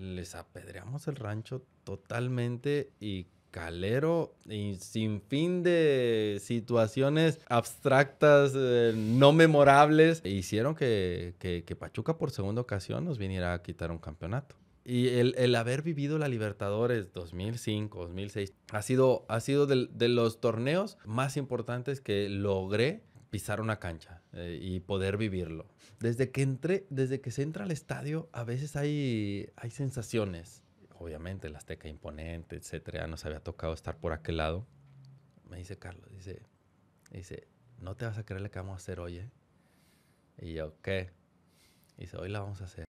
les apedreamos el rancho totalmente y calero y sin fin de situaciones abstractas, eh, no memorables, hicieron que, que, que, Pachuca por segunda ocasión nos viniera a quitar un campeonato. Y el, el haber vivido la Libertadores 2005, 2006, ha sido, ha sido de, de los torneos más importantes que logré pisar una cancha eh, y poder vivirlo. Desde que entré, desde que se entra al estadio, a veces hay, hay sensaciones obviamente el Azteca imponente, etcétera, nos había tocado estar por aquel lado. Me dice Carlos, dice, dice, no te vas a creer lo que vamos a hacer hoy, ¿eh? Y yo, ¿qué? Dice, hoy la vamos a hacer.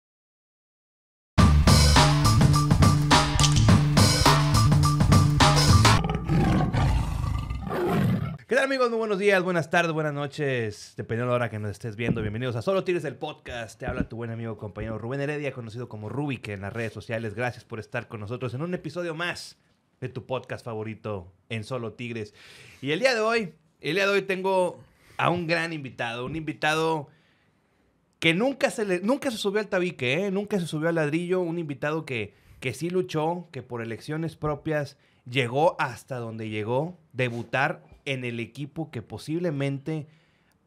¿Qué tal amigos? Muy buenos días, buenas tardes, buenas noches, dependiendo de la hora que nos estés viendo. Bienvenidos a Solo Tigres el Podcast. Te habla tu buen amigo compañero Rubén Heredia, conocido como Rubik en las redes sociales. Gracias por estar con nosotros en un episodio más de tu podcast favorito en Solo Tigres. Y el día de hoy, el día de hoy tengo a un gran invitado, un invitado que nunca se, le, nunca se subió al tabique, ¿eh? nunca se subió al ladrillo, un invitado que, que sí luchó, que por elecciones propias llegó hasta donde llegó, debutar en el equipo que posiblemente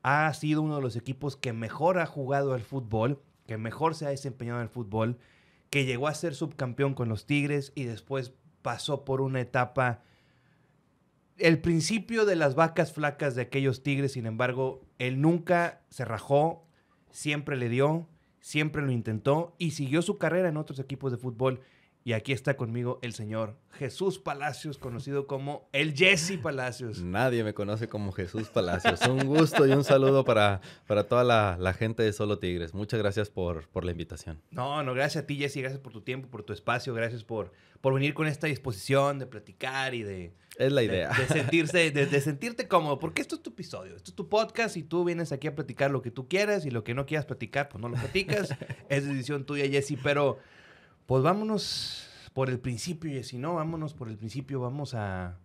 ha sido uno de los equipos que mejor ha jugado al fútbol, que mejor se ha desempeñado en el fútbol, que llegó a ser subcampeón con los Tigres y después pasó por una etapa, el principio de las vacas flacas de aquellos Tigres, sin embargo, él nunca se rajó, siempre le dio, siempre lo intentó y siguió su carrera en otros equipos de fútbol. Y aquí está conmigo el señor Jesús Palacios, conocido como el Jesse Palacios. Nadie me conoce como Jesús Palacios. un gusto y un saludo para, para toda la, la, gente de Solo Tigres. Muchas gracias por, por, la invitación. No, no, gracias a ti, Jesse. Gracias por tu tiempo, por tu espacio. Gracias por, por venir con esta disposición de platicar y de... Es la idea. De, de sentirse, de, de, sentirte cómodo, porque esto es tu episodio, esto es tu podcast y tú vienes aquí a platicar lo que tú quieras y lo que no quieras platicar, pues no lo platicas. es decisión tuya, Jesse, pero... Pues vámonos por el principio, y si no, vámonos por el principio, vamos a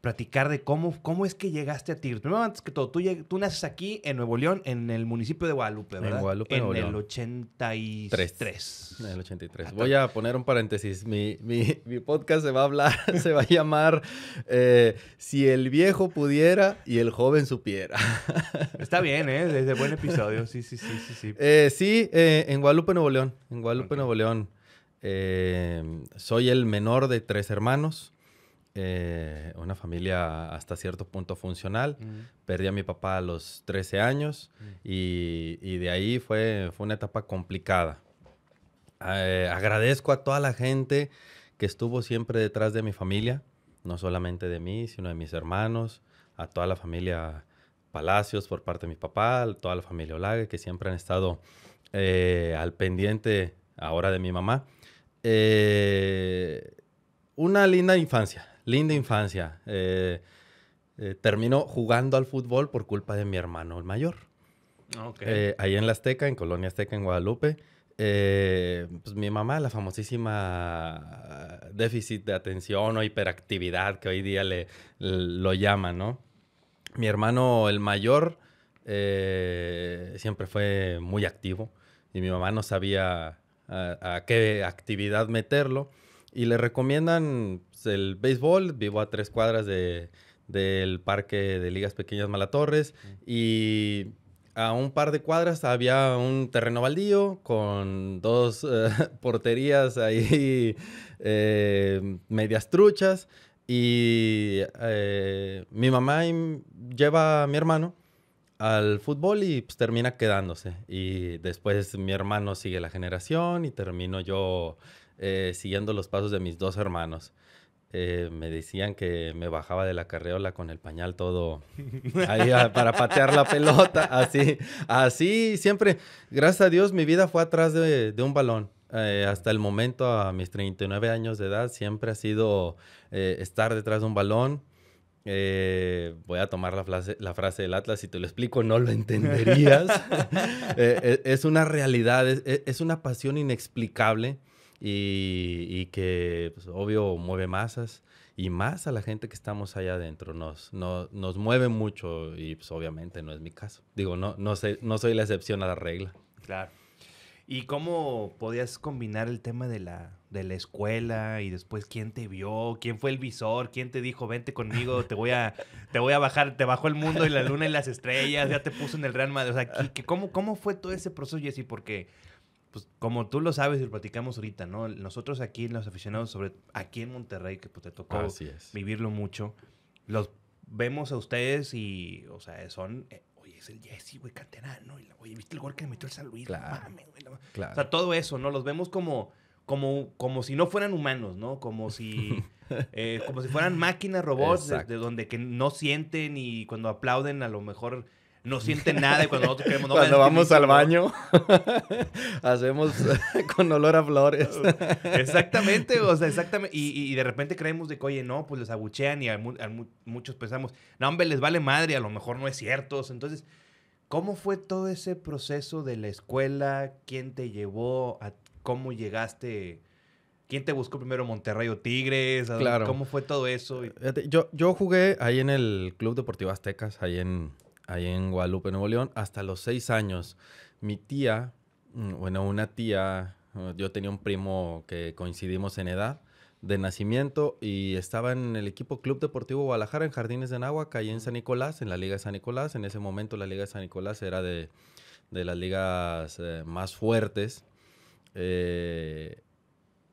platicar de cómo, cómo es que llegaste a Tigres. Primero, antes que todo, tú, tú naces aquí en Nuevo León, en el municipio de Guadalupe, ¿verdad? En Guadalupe, En Nuevo el León. 83. En el 83. Voy a poner un paréntesis. Mi, mi, mi podcast se va a hablar, se va a llamar eh, Si el viejo pudiera y el joven supiera. Está bien, ¿eh? Desde buen episodio. Sí, sí, sí, sí. Sí, eh, sí eh, en Guadalupe, Nuevo León. En Guadalupe, okay. Nuevo León. Eh, soy el menor de tres hermanos, eh, una familia hasta cierto punto funcional. Mm. Perdí a mi papá a los 13 años mm. y, y, de ahí fue, fue una etapa complicada. Eh, agradezco a toda la gente que estuvo siempre detrás de mi familia, no solamente de mí, sino de mis hermanos, a toda la familia Palacios por parte de mi papá, a toda la familia Olague, que siempre han estado eh, al pendiente ahora de mi mamá. Eh, una linda infancia, linda infancia. Eh, eh, terminó jugando al fútbol por culpa de mi hermano el mayor. Okay. ahí en la Azteca, en Colonia Azteca, en Guadalupe. pues mi mamá, la famosísima déficit de atención o hiperactividad que hoy día le, le lo llaman, ¿no? Mi hermano el mayor siempre fue muy activo y mi mamá no sabía a, a, qué actividad meterlo. Y le recomiendan el béisbol. Vivo a tres cuadras de, del parque de Ligas Pequeñas Malatorres. Y a un par de cuadras había un terreno baldío con dos uh, porterías ahí, eh, medias truchas. Y eh, mi mamá lleva a mi hermano al fútbol y pues, termina quedándose. Y después mi hermano sigue la generación y termino yo eh, siguiendo los pasos de mis dos hermanos. Eh, me decían que me bajaba de la carreola con el pañal todo ahí a, para patear la pelota. Así, así siempre, gracias a Dios, mi vida fue atrás de, de un balón. Eh, hasta el momento, a mis 39 años de edad, siempre ha sido eh, estar detrás de un balón. Eh, voy a tomar la frase, la frase, del Atlas, si te lo explico no lo entenderías. es una realidad, es, es, una pasión inexplicable y, y que, pues, obvio, mueve masas y más a la gente que estamos allá adentro. Nos, no, nos mueve mucho y, pues, obviamente, no es mi caso. Digo, no, no, sé, no soy la excepción a la regla. Claro. ¿Y cómo podías combinar el tema de la, de la escuela y después quién te vio, quién fue el visor, quién te dijo, vente conmigo, te voy a, te voy a bajar, te bajó el mundo y la luna y las estrellas, ya te puso en el Real Madrid? O sea, ¿cómo, ¿cómo fue todo ese proceso, Jesse? Porque, pues, como tú lo sabes y lo platicamos ahorita, ¿no? Nosotros aquí, los aficionados, sobre aquí en Monterrey, que pues, te tocó vivirlo mucho, los vemos a ustedes y, o sea, son... Eh, es el Jesse, güey, canterano. Y, oye, ¿viste el gol que le metió el San Luis? Claro, O sea, todo eso, ¿no? Los vemos como, como, como si no fueran humanos, ¿no? Como si, eh, como si fueran máquinas, robots, de, donde que no sienten y cuando aplauden a lo mejor no sienten nada y cuando nosotros queremos... No, cuando vamos al baño, hacemos con olor a flores. exactamente, o sea, exactamente. Y, de repente creemos de que, oye, no, pues les abuchean y a, muchos pensamos, no, hombre, les vale madre, a lo mejor no es cierto. Entonces, ¿cómo fue todo ese proceso de la escuela? ¿Quién te llevó? A, ¿Cómo llegaste? ¿Quién te buscó primero, Monterrey o Tigres? Claro. ¿Cómo fue todo eso? Yo, yo jugué ahí en el Club Deportivo Aztecas, ahí en, ahí en Guadalupe, Nuevo León, hasta los seis años. Mi tía, mm, bueno, una tía, uh, yo tenía un primo que coincidimos en edad de nacimiento y estaba en el equipo Club Deportivo Guadalajara en Jardines de Anáhuac, ahí en San Nicolás, en la Liga de San Nicolás. En ese momento la Liga de San Nicolás era de, las ligas eh, más fuertes. Eh,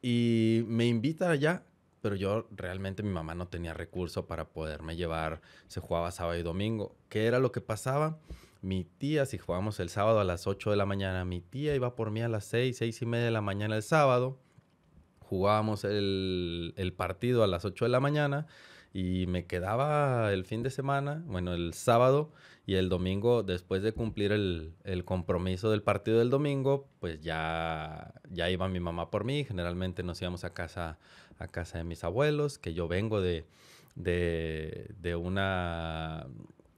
y me invita allá pero yo realmente mi mamá no tenía recurso para poderme llevar, se jugaba sábado y domingo. ¿Qué era lo que pasaba? Mi tía, si jugábamos el sábado a las 8 de la mañana, mi tía iba por mí a las 6, 6 y media de la mañana el sábado, jugábamos el, el partido a las 8 de la mañana y me quedaba el fin de semana, bueno, el sábado y el domingo, después de cumplir el, el, compromiso del partido del domingo, pues ya, ya iba mi mamá por mí, generalmente nos íbamos a casa a casa de mis abuelos, que yo vengo de, de, una,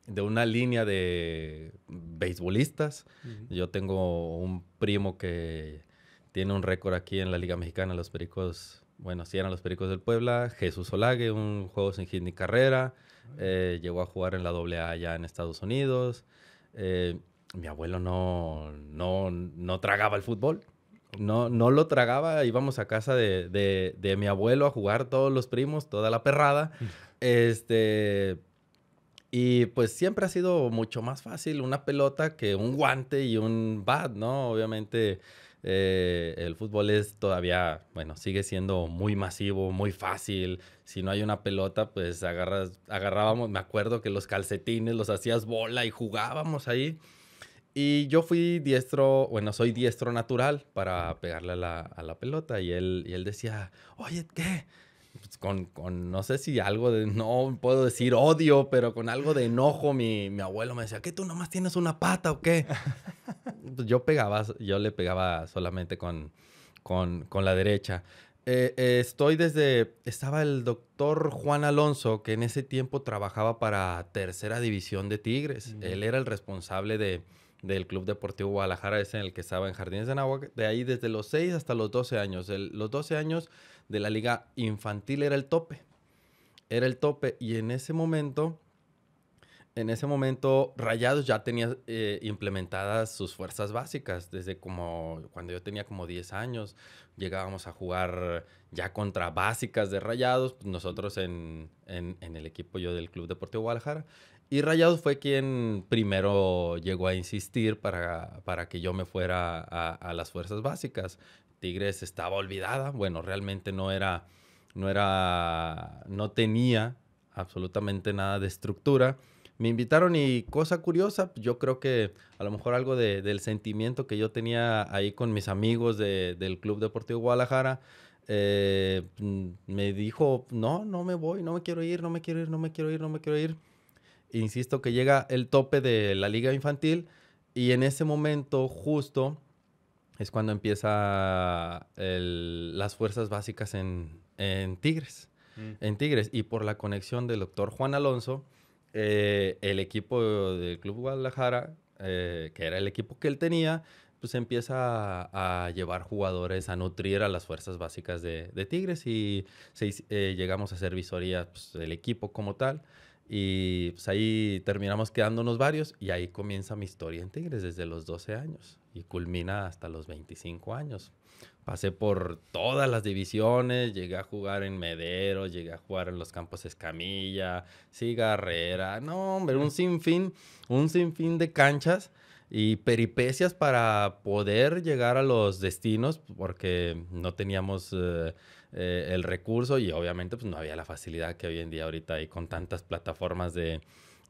de una línea de beisbolistas. Yo tengo un primo que tiene un récord aquí en la Liga Mexicana, los Pericos, bueno, sí eran los Pericos del Puebla, Jesús Olague, un juego sin hit ni carrera, eh, llegó a jugar en la AA allá en Estados Unidos. Eh, mi abuelo no, no, no tragaba el fútbol, no, no lo tragaba, íbamos a casa de, mi abuelo a jugar todos los primos, toda la perrada. Este, y pues siempre ha sido mucho más fácil una pelota que un guante y un bat, ¿no? Obviamente eh, el fútbol es todavía, bueno, sigue siendo muy masivo, muy fácil. Si no hay una pelota, pues agarras, agarrábamos, me acuerdo que los calcetines los hacías bola y jugábamos ahí. Y yo fui diestro, bueno, soy diestro natural para pegarle a la, a la pelota. Y él, y él decía, oye, ¿qué? Pues con, con, no sé si algo de, no puedo decir odio, pero con algo de enojo, mi, mi abuelo me decía, ¿qué tú nomás tienes una pata o qué? pues yo pegaba, yo le pegaba solamente con, con, con la derecha. Eh, eh, estoy desde, estaba el doctor Juan Alonso, que en ese tiempo trabajaba para Tercera División de Tigres. Él era el responsable de del Club Deportivo Guadalajara, ese en el que estaba en Jardines de Anáhuac, de ahí desde los 6 hasta los 12 años. los 12 años de la liga infantil era el tope. Era el tope y en ese momento, en ese momento Rayados ya tenía eh, implementadas sus fuerzas básicas. Desde como cuando yo tenía como 10 años, llegábamos a jugar ya contra básicas de Rayados, nosotros en, en, en el equipo yo del Club Deportivo Guadalajara. Y Rayados fue quien primero llegó a insistir para, para que yo me fuera a, las fuerzas básicas. Tigres estaba olvidada, bueno, realmente no era, no era, no tenía absolutamente nada de estructura. Me invitaron y cosa curiosa, yo creo que a lo mejor algo del sentimiento que yo tenía ahí con mis amigos del Club Deportivo Guadalajara, eh, me dijo, no, no me voy, no me quiero ir, no me quiero ir, no me quiero ir, no me quiero ir insisto que llega el tope de la liga infantil y en ese momento justo es cuando empieza las fuerzas básicas en, Tigres. Mm. En Tigres. Y por la conexión del doctor Juan Alonso, eh, el equipo del Club Guadalajara, eh, que era el equipo que él tenía, pues empieza a, llevar jugadores, a nutrir a las fuerzas básicas de, Tigres y eh, llegamos a ser visoría pues, del equipo como tal. Y pues ahí terminamos quedándonos varios y ahí comienza mi historia en Tigres desde los 12 años. y culmina hasta los 25 años. Pasé por todas las divisiones, llegué a jugar en Medero, llegué a jugar en los campos Escamilla, Cigarrera, no, hombre, un sinfín, un sinfín de canchas y peripecias para poder llegar a los destinos, porque no teníamos eh, eh, el recurso y obviamente pues no había la facilidad que hoy en día ahorita hay con tantas plataformas de,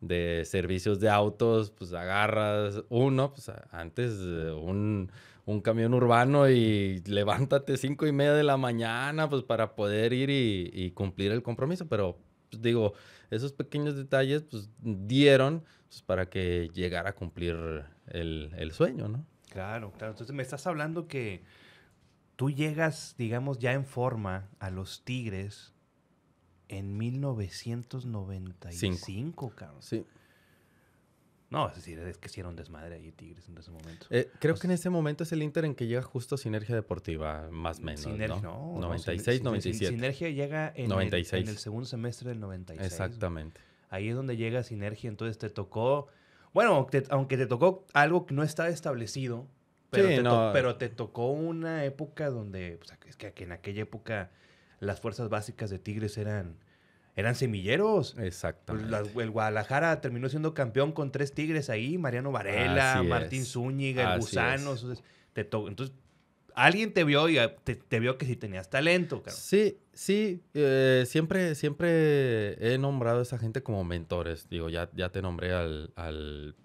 de servicios de autos, pues agarras uno, pues antes eh, un un camión urbano y levántate cinco y media de la mañana, pues para poder ir y, cumplir el compromiso. Pero pues, digo, esos pequeños detalles, pues dieron pues, para que llegara a cumplir el, el sueño, ¿no? Claro, claro. Entonces me estás hablando que tú llegas, digamos, ya en forma a los Tigres en 1995, cabrón. Sí. No, es decir, es que hicieron desmadre ahí Tigres en ese momento. Eh, creo que en ese momento es el Inter en que llega justo Sinergia Deportiva, más o menos, Sinergia, ¿no? 96, 97. Sinergia llega en, 96. El, en el segundo semestre del 96. Exactamente. Ahí es donde llega Sinergia, entonces te tocó... Bueno, aunque te tocó algo que no estaba establecido, pero, te, pero te tocó una época donde... Es que en aquella época las fuerzas básicas de Tigres eran eran semilleros. Exactamente. el Guadalajara terminó siendo campeón con tres tigres ahí, Mariano Varela, Martín Zúñiga, el Gusano. Entonces, te entonces, alguien te vio y ah, te, vio que sí tenías talento. Sí, sí. Eh, siempre, siempre he nombrado a esa gente como mentores. Digo, ya, ya te nombré al, al,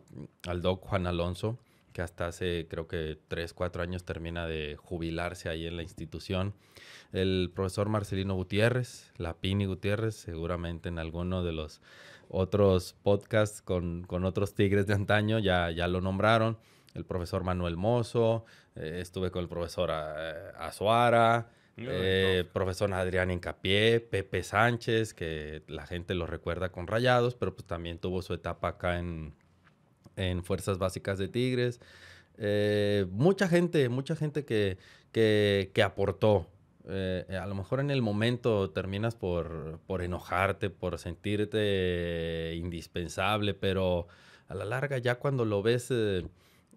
al doc Juan Alonso, que hasta hace creo que tres, cuatro años termina de jubilarse ahí en la institución el profesor Marcelino Gutiérrez, la Pini Gutiérrez, seguramente en alguno de los otros podcasts con, otros tigres de antaño ya, ya lo nombraron. El profesor Manuel Mozo, eh, estuve con el profesor eh, Azuara, eh, profesor Adrián Incapié, Pepe Sánchez, que la gente lo recuerda con rayados, pero pues también tuvo su etapa acá en, Fuerzas Básicas de Tigres. mucha gente, mucha gente que, que aportó eh, a lo mejor en el momento terminas por, enojarte, por sentirte indispensable, pero a la larga ya cuando lo ves eh,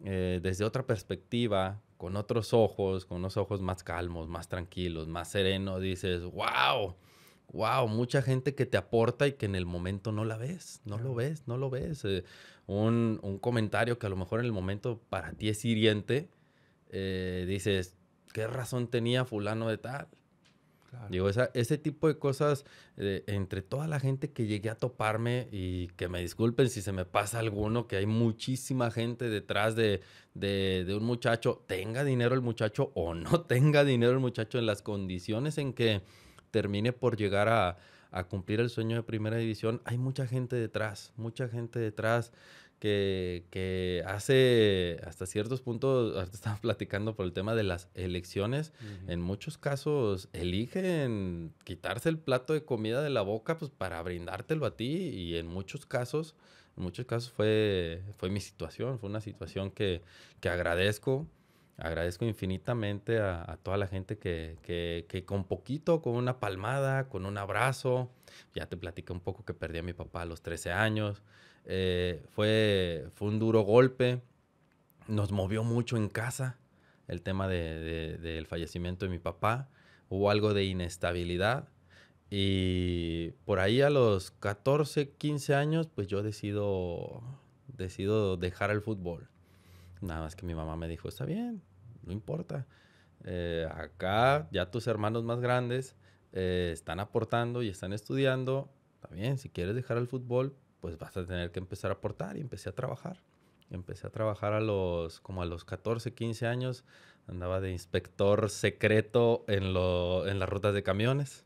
eh, desde otra perspectiva, con otros ojos, con unos ojos más calmos, más tranquilos, más serenos, dices, wow, wow, mucha gente que te aporta y que en el momento no la ves, no lo ves, no lo ves. Un, un, comentario que a lo mejor en el momento para ti es hiriente, dices, ¿qué razón tenía fulano de tal? Digo, ese tipo de cosas, eh, entre toda la gente que llegué a toparme, y que me disculpen si se me pasa alguno, que hay muchísima gente detrás de, un muchacho, tenga dinero el muchacho o no tenga dinero el muchacho, en las condiciones en que termine por llegar a, a cumplir el sueño de primera división, hay mucha gente detrás, mucha gente detrás que, hace hasta ciertos puntos, ahorita estaba platicando por el tema de las elecciones, en muchos casos eligen quitarse el plato de comida de la boca pues para brindártelo a ti y en muchos casos, en muchos casos fue, fue mi situación, fue una situación que, que agradezco. Agradezco infinitamente a, toda la gente que, que, que, con poquito, con una palmada, con un abrazo, ya te platicé un poco que perdí a mi papá a los 13 años, eh, fue, fue un duro golpe, nos movió mucho en casa el tema del fallecimiento de mi papá, hubo algo de inestabilidad y por ahí a los 14, 15 años, pues yo decido, decido dejar el fútbol. Nada más que mi mamá me dijo, está bien, no importa. Eh, acá ya tus hermanos más grandes eh, están aportando y están estudiando. Está bien, si quieres dejar el fútbol, pues vas a tener que empezar a aportar y empecé a trabajar. Empecé a trabajar a los, como a los 14, 15 años. Andaba de inspector secreto en, lo, en las rutas de camiones.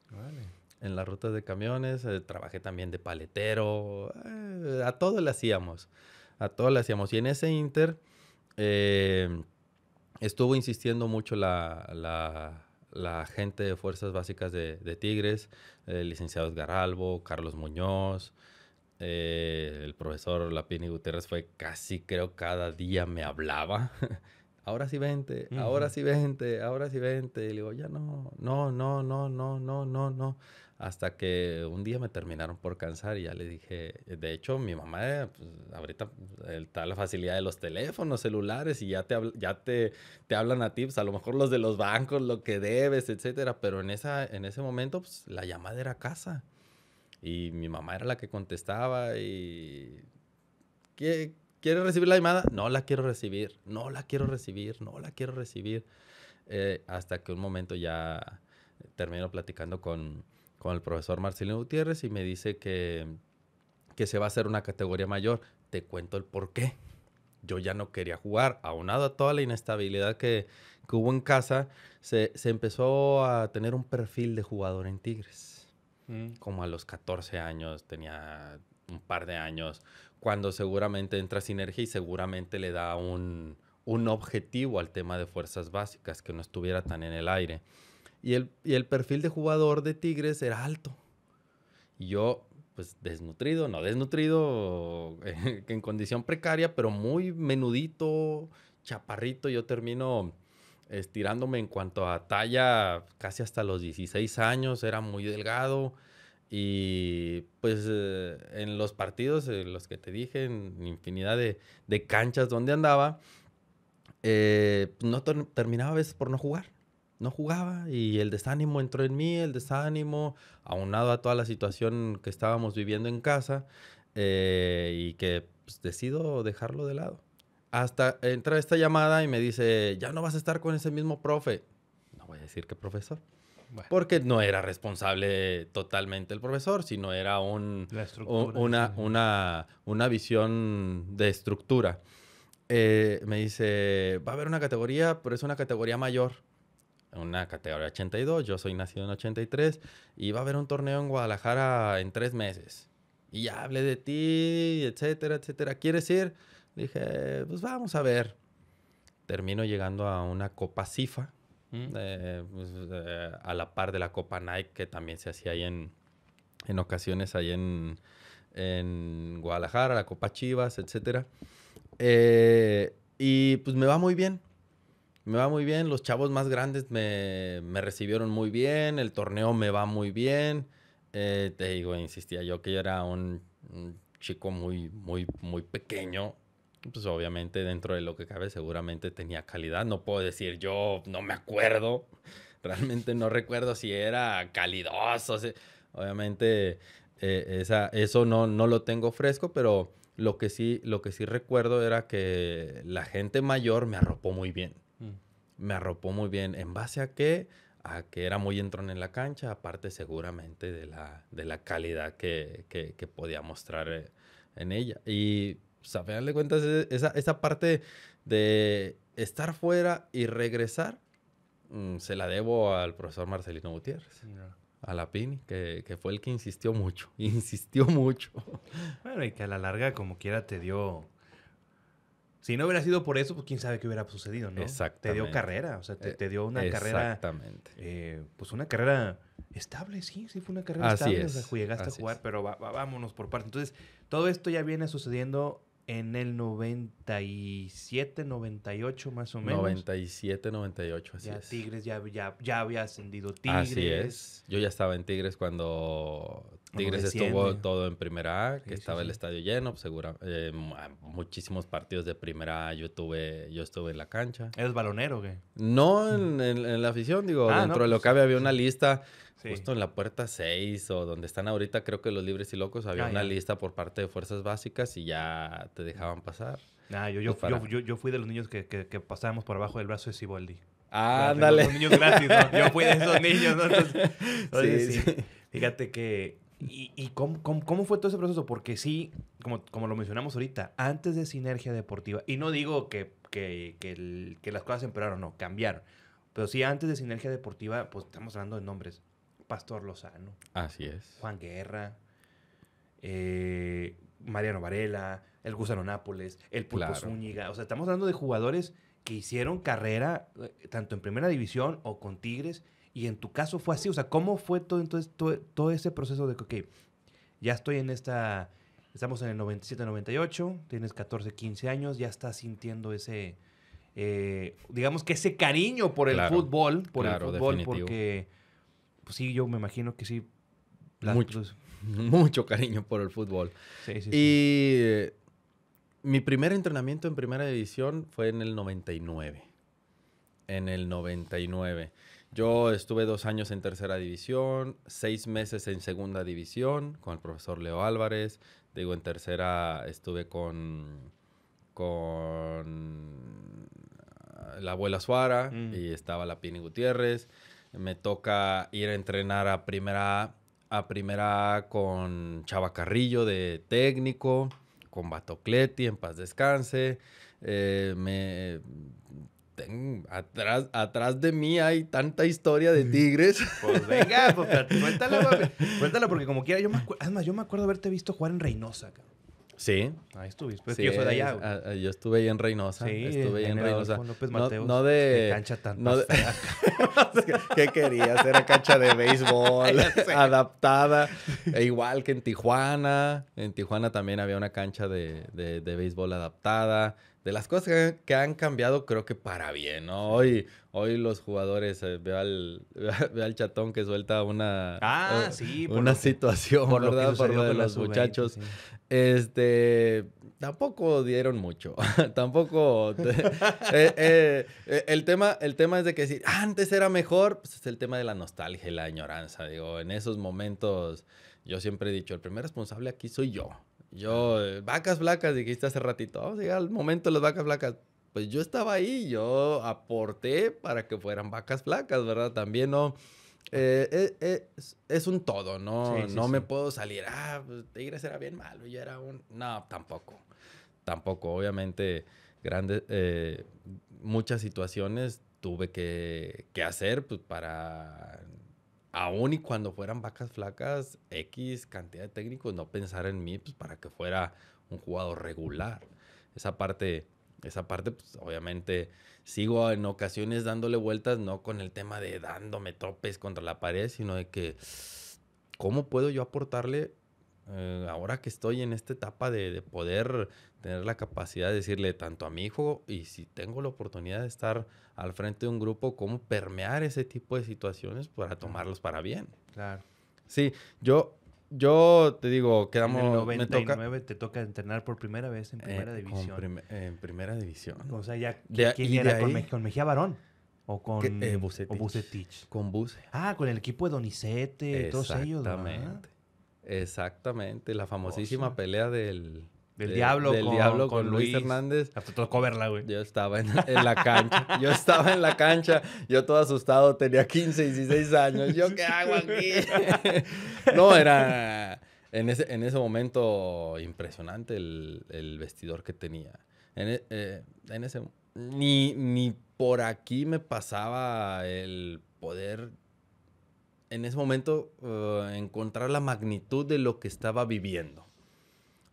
En las rutas de camiones. Eh, trabajé también de paletero. A todo le hacíamos. A todo le hacíamos. Y en ese inter eh, estuvo insistiendo mucho la, la, gente de Fuerzas Básicas de, de Tigres. el licenciado Garalbo, Carlos Muñoz. Eh, el profesor Lapini Guterres fue casi, creo, cada día me hablaba. ahora sí vente, ahora sí vente, ahora sí vente. Y le digo, ya no, no, no, no, no, no, no, no. Hasta que un día me terminaron por cansar y ya le dije, de hecho, mi mamá, pues, ahorita está la facilidad de los teléfonos celulares y ya te, ya te, te hablan a ti, pues, a lo mejor los de los bancos, lo que debes, etcétera. Pero en, esa, en ese momento, pues, la llamada era a casa. Y mi mamá era la que contestaba y... ¿Qué, ¿Quieres recibir la llamada? No la quiero recibir, no la quiero recibir, no la quiero recibir. Eh, hasta que un momento ya termino platicando con, con el profesor Marcelino Gutiérrez y me dice que, que se va a hacer una categoría mayor. Te cuento el por qué. Yo ya no quería jugar. Aunado a toda la inestabilidad que, que hubo en casa, se, se, empezó a tener un perfil de jugador en Tigres. Mm. Como a los 14 años, tenía un par de años cuando seguramente entra sinergia y seguramente le da un, un, objetivo al tema de fuerzas básicas, que no estuviera tan en el aire. Y el, y el perfil de jugador de Tigres era alto. Y yo, pues desnutrido, no desnutrido, en condición precaria, pero muy menudito, chaparrito, yo termino estirándome en cuanto a talla casi hasta los 16 años, era muy delgado y pues eh, en los partidos, en los que te dije, en infinidad de, de canchas donde andaba, eh, no terminaba a veces por no jugar. No jugaba y el desánimo entró en mí, el desánimo, aunado a toda la situación que estábamos viviendo en casa eh, y que pues, decido dejarlo de lado. Hasta entra esta llamada y me dice, ya no vas a estar con ese mismo profe. No voy a decir qué profesor. Porque no era responsable totalmente el profesor, sino era un, una, una, una, visión de estructura. Eh, me dice, va a haber una categoría, pero es una categoría mayor. Una categoría 82, yo soy nacido en 83, y va a haber un torneo en Guadalajara en tres meses. Y ya hablé de ti, etcétera, etcétera. ¿Quieres ir? Dije, pues vamos a ver. Termino llegando a una Copa CIFA, Mm. Eh, pues, eh, a la par de la Copa Nike que también se hacía ahí en, en ocasiones ahí en, en Guadalajara, la Copa Chivas, etc. Eh, y pues me va muy bien. Me va muy bien. Los chavos más grandes me, me recibieron muy bien. El torneo me va muy bien. te digo, insistía yo que yo era un, un chico muy, muy, muy pequeño pues obviamente dentro de lo que cabe seguramente tenía calidad. No puedo decir yo, no me acuerdo, realmente no recuerdo si era calidoso. obviamente eh, esa, eso no, no lo tengo fresco, pero lo que, sí, lo que sí recuerdo era que la gente mayor me arropó muy bien. Me arropó muy bien. ¿En base a qué? A que era muy entrón en la cancha, aparte seguramente de la, de la calidad que, que, que podía mostrar eh, en ella. Y pues, a final de cuentas, e, esa, esa parte de estar fuera y regresar, mm, se la debo al profesor Marcelino Gutiérrez. A la PINI, que, que, fue el que insistió mucho, insistió mucho. Bueno, y que a la larga, como quiera, te dio... Si no hubiera sido por eso, pues quién sabe qué hubiera sucedido, ¿no? Te dio carrera, o sea, te, te dio una carrera... Exactamente. Eh, pues una carrera estable, sí, sí fue una carrera Así estable. Es. O sea, llegaste a jugar, pero vámonos por parte. Entonces, todo esto ya viene sucediendo en el 97, 98 más o menos. 97, 98, así ya es. Tigres, ya, ya, ya había ascendido Tigres. Así es. Yo ya estaba en Tigres cuando Tigres estuvo todo en Primera A, que estaba el estadio lleno, pues, segura, eh, muchísimos partidos de Primera A yo, tuve, yo estuve en la cancha. ¿Eres balonero o qué? No, en, en, la afición, digo, ah, dentro de lo pues, que había, había una lista Justo en la puerta 6 o donde están ahorita, creo que los libres y locos, había ah, una lista por parte de fuerzas básicas y ya te dejaban pasar. Ah, yo, yo, yo, yo, fui de los niños que, que, que, pasábamos por abajo del brazo de Siboldi. Ándale. Los niños gratis, ¿no? Yo fui de esos niños, ¿no? Entonces, sí, sí. Fíjate que... ¿Y, y cómo, cómo, cómo, fue todo ese proceso? Porque sí, como, como lo mencionamos ahorita, antes de Sinergia Deportiva, y no digo que, que, que, el, que las cosas empeoraron, no, cambiaron. Pero sí, antes de Sinergia Deportiva, pues estamos hablando de nombres. Pastor Lozano. Así es. Juan Guerra, eh, Mariano Varela, el Gusano Nápoles, el Pulpo Zúñiga. O sea, estamos hablando de jugadores que hicieron carrera eh, tanto en primera división o con Tigres. Y en tu caso fue así. O sea, ¿cómo fue todo, entonces, todo, ese proceso de que, ok, ya estoy en esta... Estamos en el 97-98, tienes 14, 15 años, ya estás sintiendo ese... Eh, digamos que ese cariño por el fútbol, por el fútbol, porque pues sí, yo me imagino que sí Las- mucho, mucho cariño por el fútbol. Sí, sí. Y eh, mi primer entrenamiento en primera división fue en el 99. En el 99. Yo estuve dos años en tercera división, seis meses en segunda división con el profesor Leo Álvarez. Digo, en tercera estuve con, con la abuela Suara Mm. y estaba la Pini Gutiérrez. Me toca ir a entrenar a primera A, primera con Chava Carrillo de técnico, con Batocleti, en paz descanse. Eh, me, ten- atrás, atrás de mí hay tanta historia de Tigres. Pues venga, pues, cuéntala, porque como quiera, yo me acuerdo, además yo me acuerdo haberte visto jugar en Reynosa, cabrón. Sí. Ahí estuviste. Pues sí, yo soy de allá, es- güey. ah, ah, yo estuve ahí en Reynosa. Sí, estuve ahí en el Reynosa. López No- Mateos. no de- Qué cancha tan no de-. ¿Qué querías? Era cancha de béisbol, adaptada. E igual que en Tijuana. En Tijuana también había una cancha de, de- de béisbol adaptada. De las cosas que, que han cambiado, creo que para bien, ¿no? Hoy, hoy los jugadores, eh, veo, al, veo al chatón que suelta una, Ah, eh, sí, por una lo que- situación, Por lo ¿verdad? Por sucedió lo de los sub-20, muchachos. sí. Este, tampoco dieron mucho. tampoco. te- eh, eh, eh, el, tema, el tema es de que decir, "Ah, antes era mejor, pues es el tema de la nostalgia y la añoranza. Digo, en esos momentos, yo siempre he dicho, el primer responsable aquí soy yo. Yo, eh, vacas flacas, dijiste hace ratito, vamos a llegar al momento de las vacas flacas. Pues yo estaba ahí, yo aporté para que fueran vacas flacas, ¿verdad? También no. eh, eh, eh, es, es un todo, ¿no? Sí, sí, no me sí. puedo salir, ah, pues, Tigres era bien malo, yo era un... No, tampoco. Tampoco, obviamente, grandes, eh, muchas situaciones tuve que, que hacer pues, para, aún y cuando fueran vacas flacas, X cantidad de técnicos, no pensar en mí pues, para que fuera un jugador regular. Esa parte, esa parte, pues, obviamente, sigo en ocasiones dándole vueltas, no con el tema de dándome topes contra la pared, sino de que, ¿cómo puedo yo aportarle eh, ahora que estoy en esta etapa de, de poder tener la capacidad de decirle tanto a mi hijo y si tengo la oportunidad de estar al frente de un grupo, cómo permear ese tipo de situaciones para tomarlos para bien? Claro. Sí, yo, yo te digo, quedamos... en el me 99 te toca entrenar por primera vez en eh, primera división. en primera división. O sea, ya, De- ¿quién y de era? ¿Con, ahí- Me- con Mejía Barón? ¿O con Que- eh, Vucetich. o Vucetich? Con Buse. Ah, con el equipo de Donizete, todos ellos. Exactamente. Exactamente. La famosísima pelea del... Del de- Diablo del con- Diablo con con, Luis Luis. Hernández. Hasta tocó verla, güey. Yo estaba en, en la cancha. Yo estaba en la cancha. Yo todo asustado. Tenía 15, 16 años. ¿Yo qué hago aquí? no, era... En ese, en ese momento impresionante el, el vestidor que tenía. En, e- eh, en ese... Ni, ni por aquí me pasaba el poder... En ese momento eh, encontrar la magnitud de lo que estaba viviendo.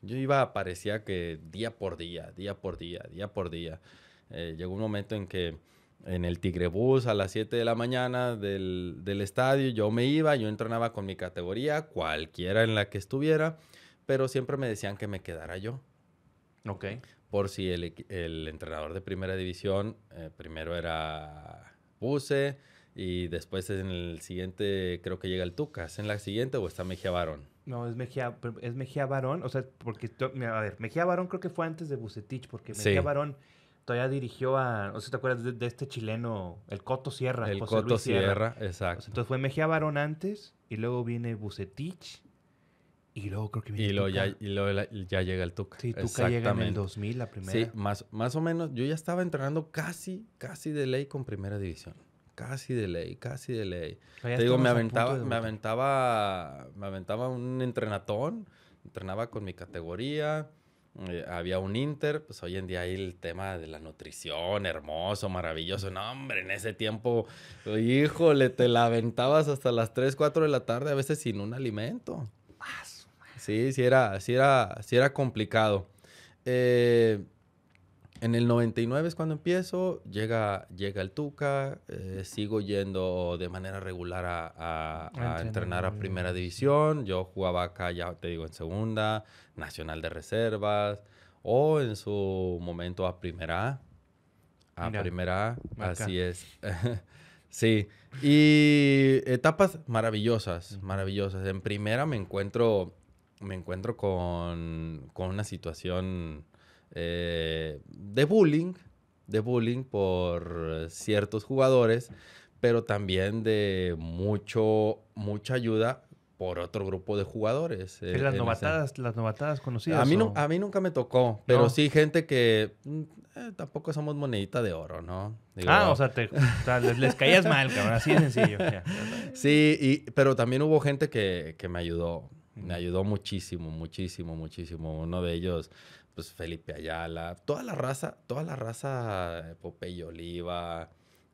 Yo iba, parecía que día por día, día por día, día por día. Eh, llegó un momento en que en el Tigrebús a las 7 de la mañana del, del estadio yo me iba, yo entrenaba con mi categoría, cualquiera en la que estuviera, pero siempre me decían que me quedara yo. Ok. Por si el, el entrenador de primera división eh, primero era Buse y después en el siguiente creo que llega el Tuca. ¿Es en la siguiente o está Mejía Barón? No, es Mejía, es Mejía Barón. O sea, porque, a ver, Mejía Barón creo que fue antes de Bucetich, porque Sí. Mejía Barón todavía dirigió a, o sea, ¿te acuerdas de, de este chileno, el Coto Sierra? El José Coto Luis Sierra, O sea, exacto. entonces fue Mejía Barón antes, y luego viene Bucetich, y luego creo que viene Y luego Tuca. ya, y luego la- ya llega el Tuca. Sí, Tuca llega en el Exactamente. 2000, la primera. Sí, más, más o menos. Yo ya estaba entrenando casi, casi de ley con primera división. Casi de ley, casi de ley. Te digo, me aventaba, me aventaba, me aventaba un entrenatón, entrenaba con mi categoría, eh, había un Inter, pues hoy en día hay el tema de la nutrición, hermoso, maravilloso. No, hombre, en ese tiempo, híjole, te la aventabas hasta las 3, 4 de la tarde, a veces sin un alimento. Ah. Sí, sí era, sí era, sí era complicado. Eh, en el 99 es cuando empiezo, llega, llega el Tuca, eh, sigo yendo de manera regular a, a- A a entrenar. entrenar a primera división. Yo jugaba acá, ya te digo, en segunda, nacional de reservas, o en su momento a primera A. A Mira, primera A, así es. Sí, y etapas maravillosas, maravillosas. En primera me encuentro, me encuentro con, con una situación eh, de bullying, de bullying por ciertos jugadores, pero también de mucho, mucha ayuda por otro grupo de jugadores. eh, las novatadas, las novatadas conocidas. A mí, no, a mí nunca me tocó, pero sí gente que mm, eh, tampoco somos monedita de oro, ¿no? ah, o sea, les, caías mal, cabrón, así de sencillo. Sí, y, pero también hubo gente que, que me ayudó, me ayudó muchísimo, muchísimo, muchísimo. Uno de ellos, pues Felipe Ayala, toda la raza, toda la raza, Popeye Oliva,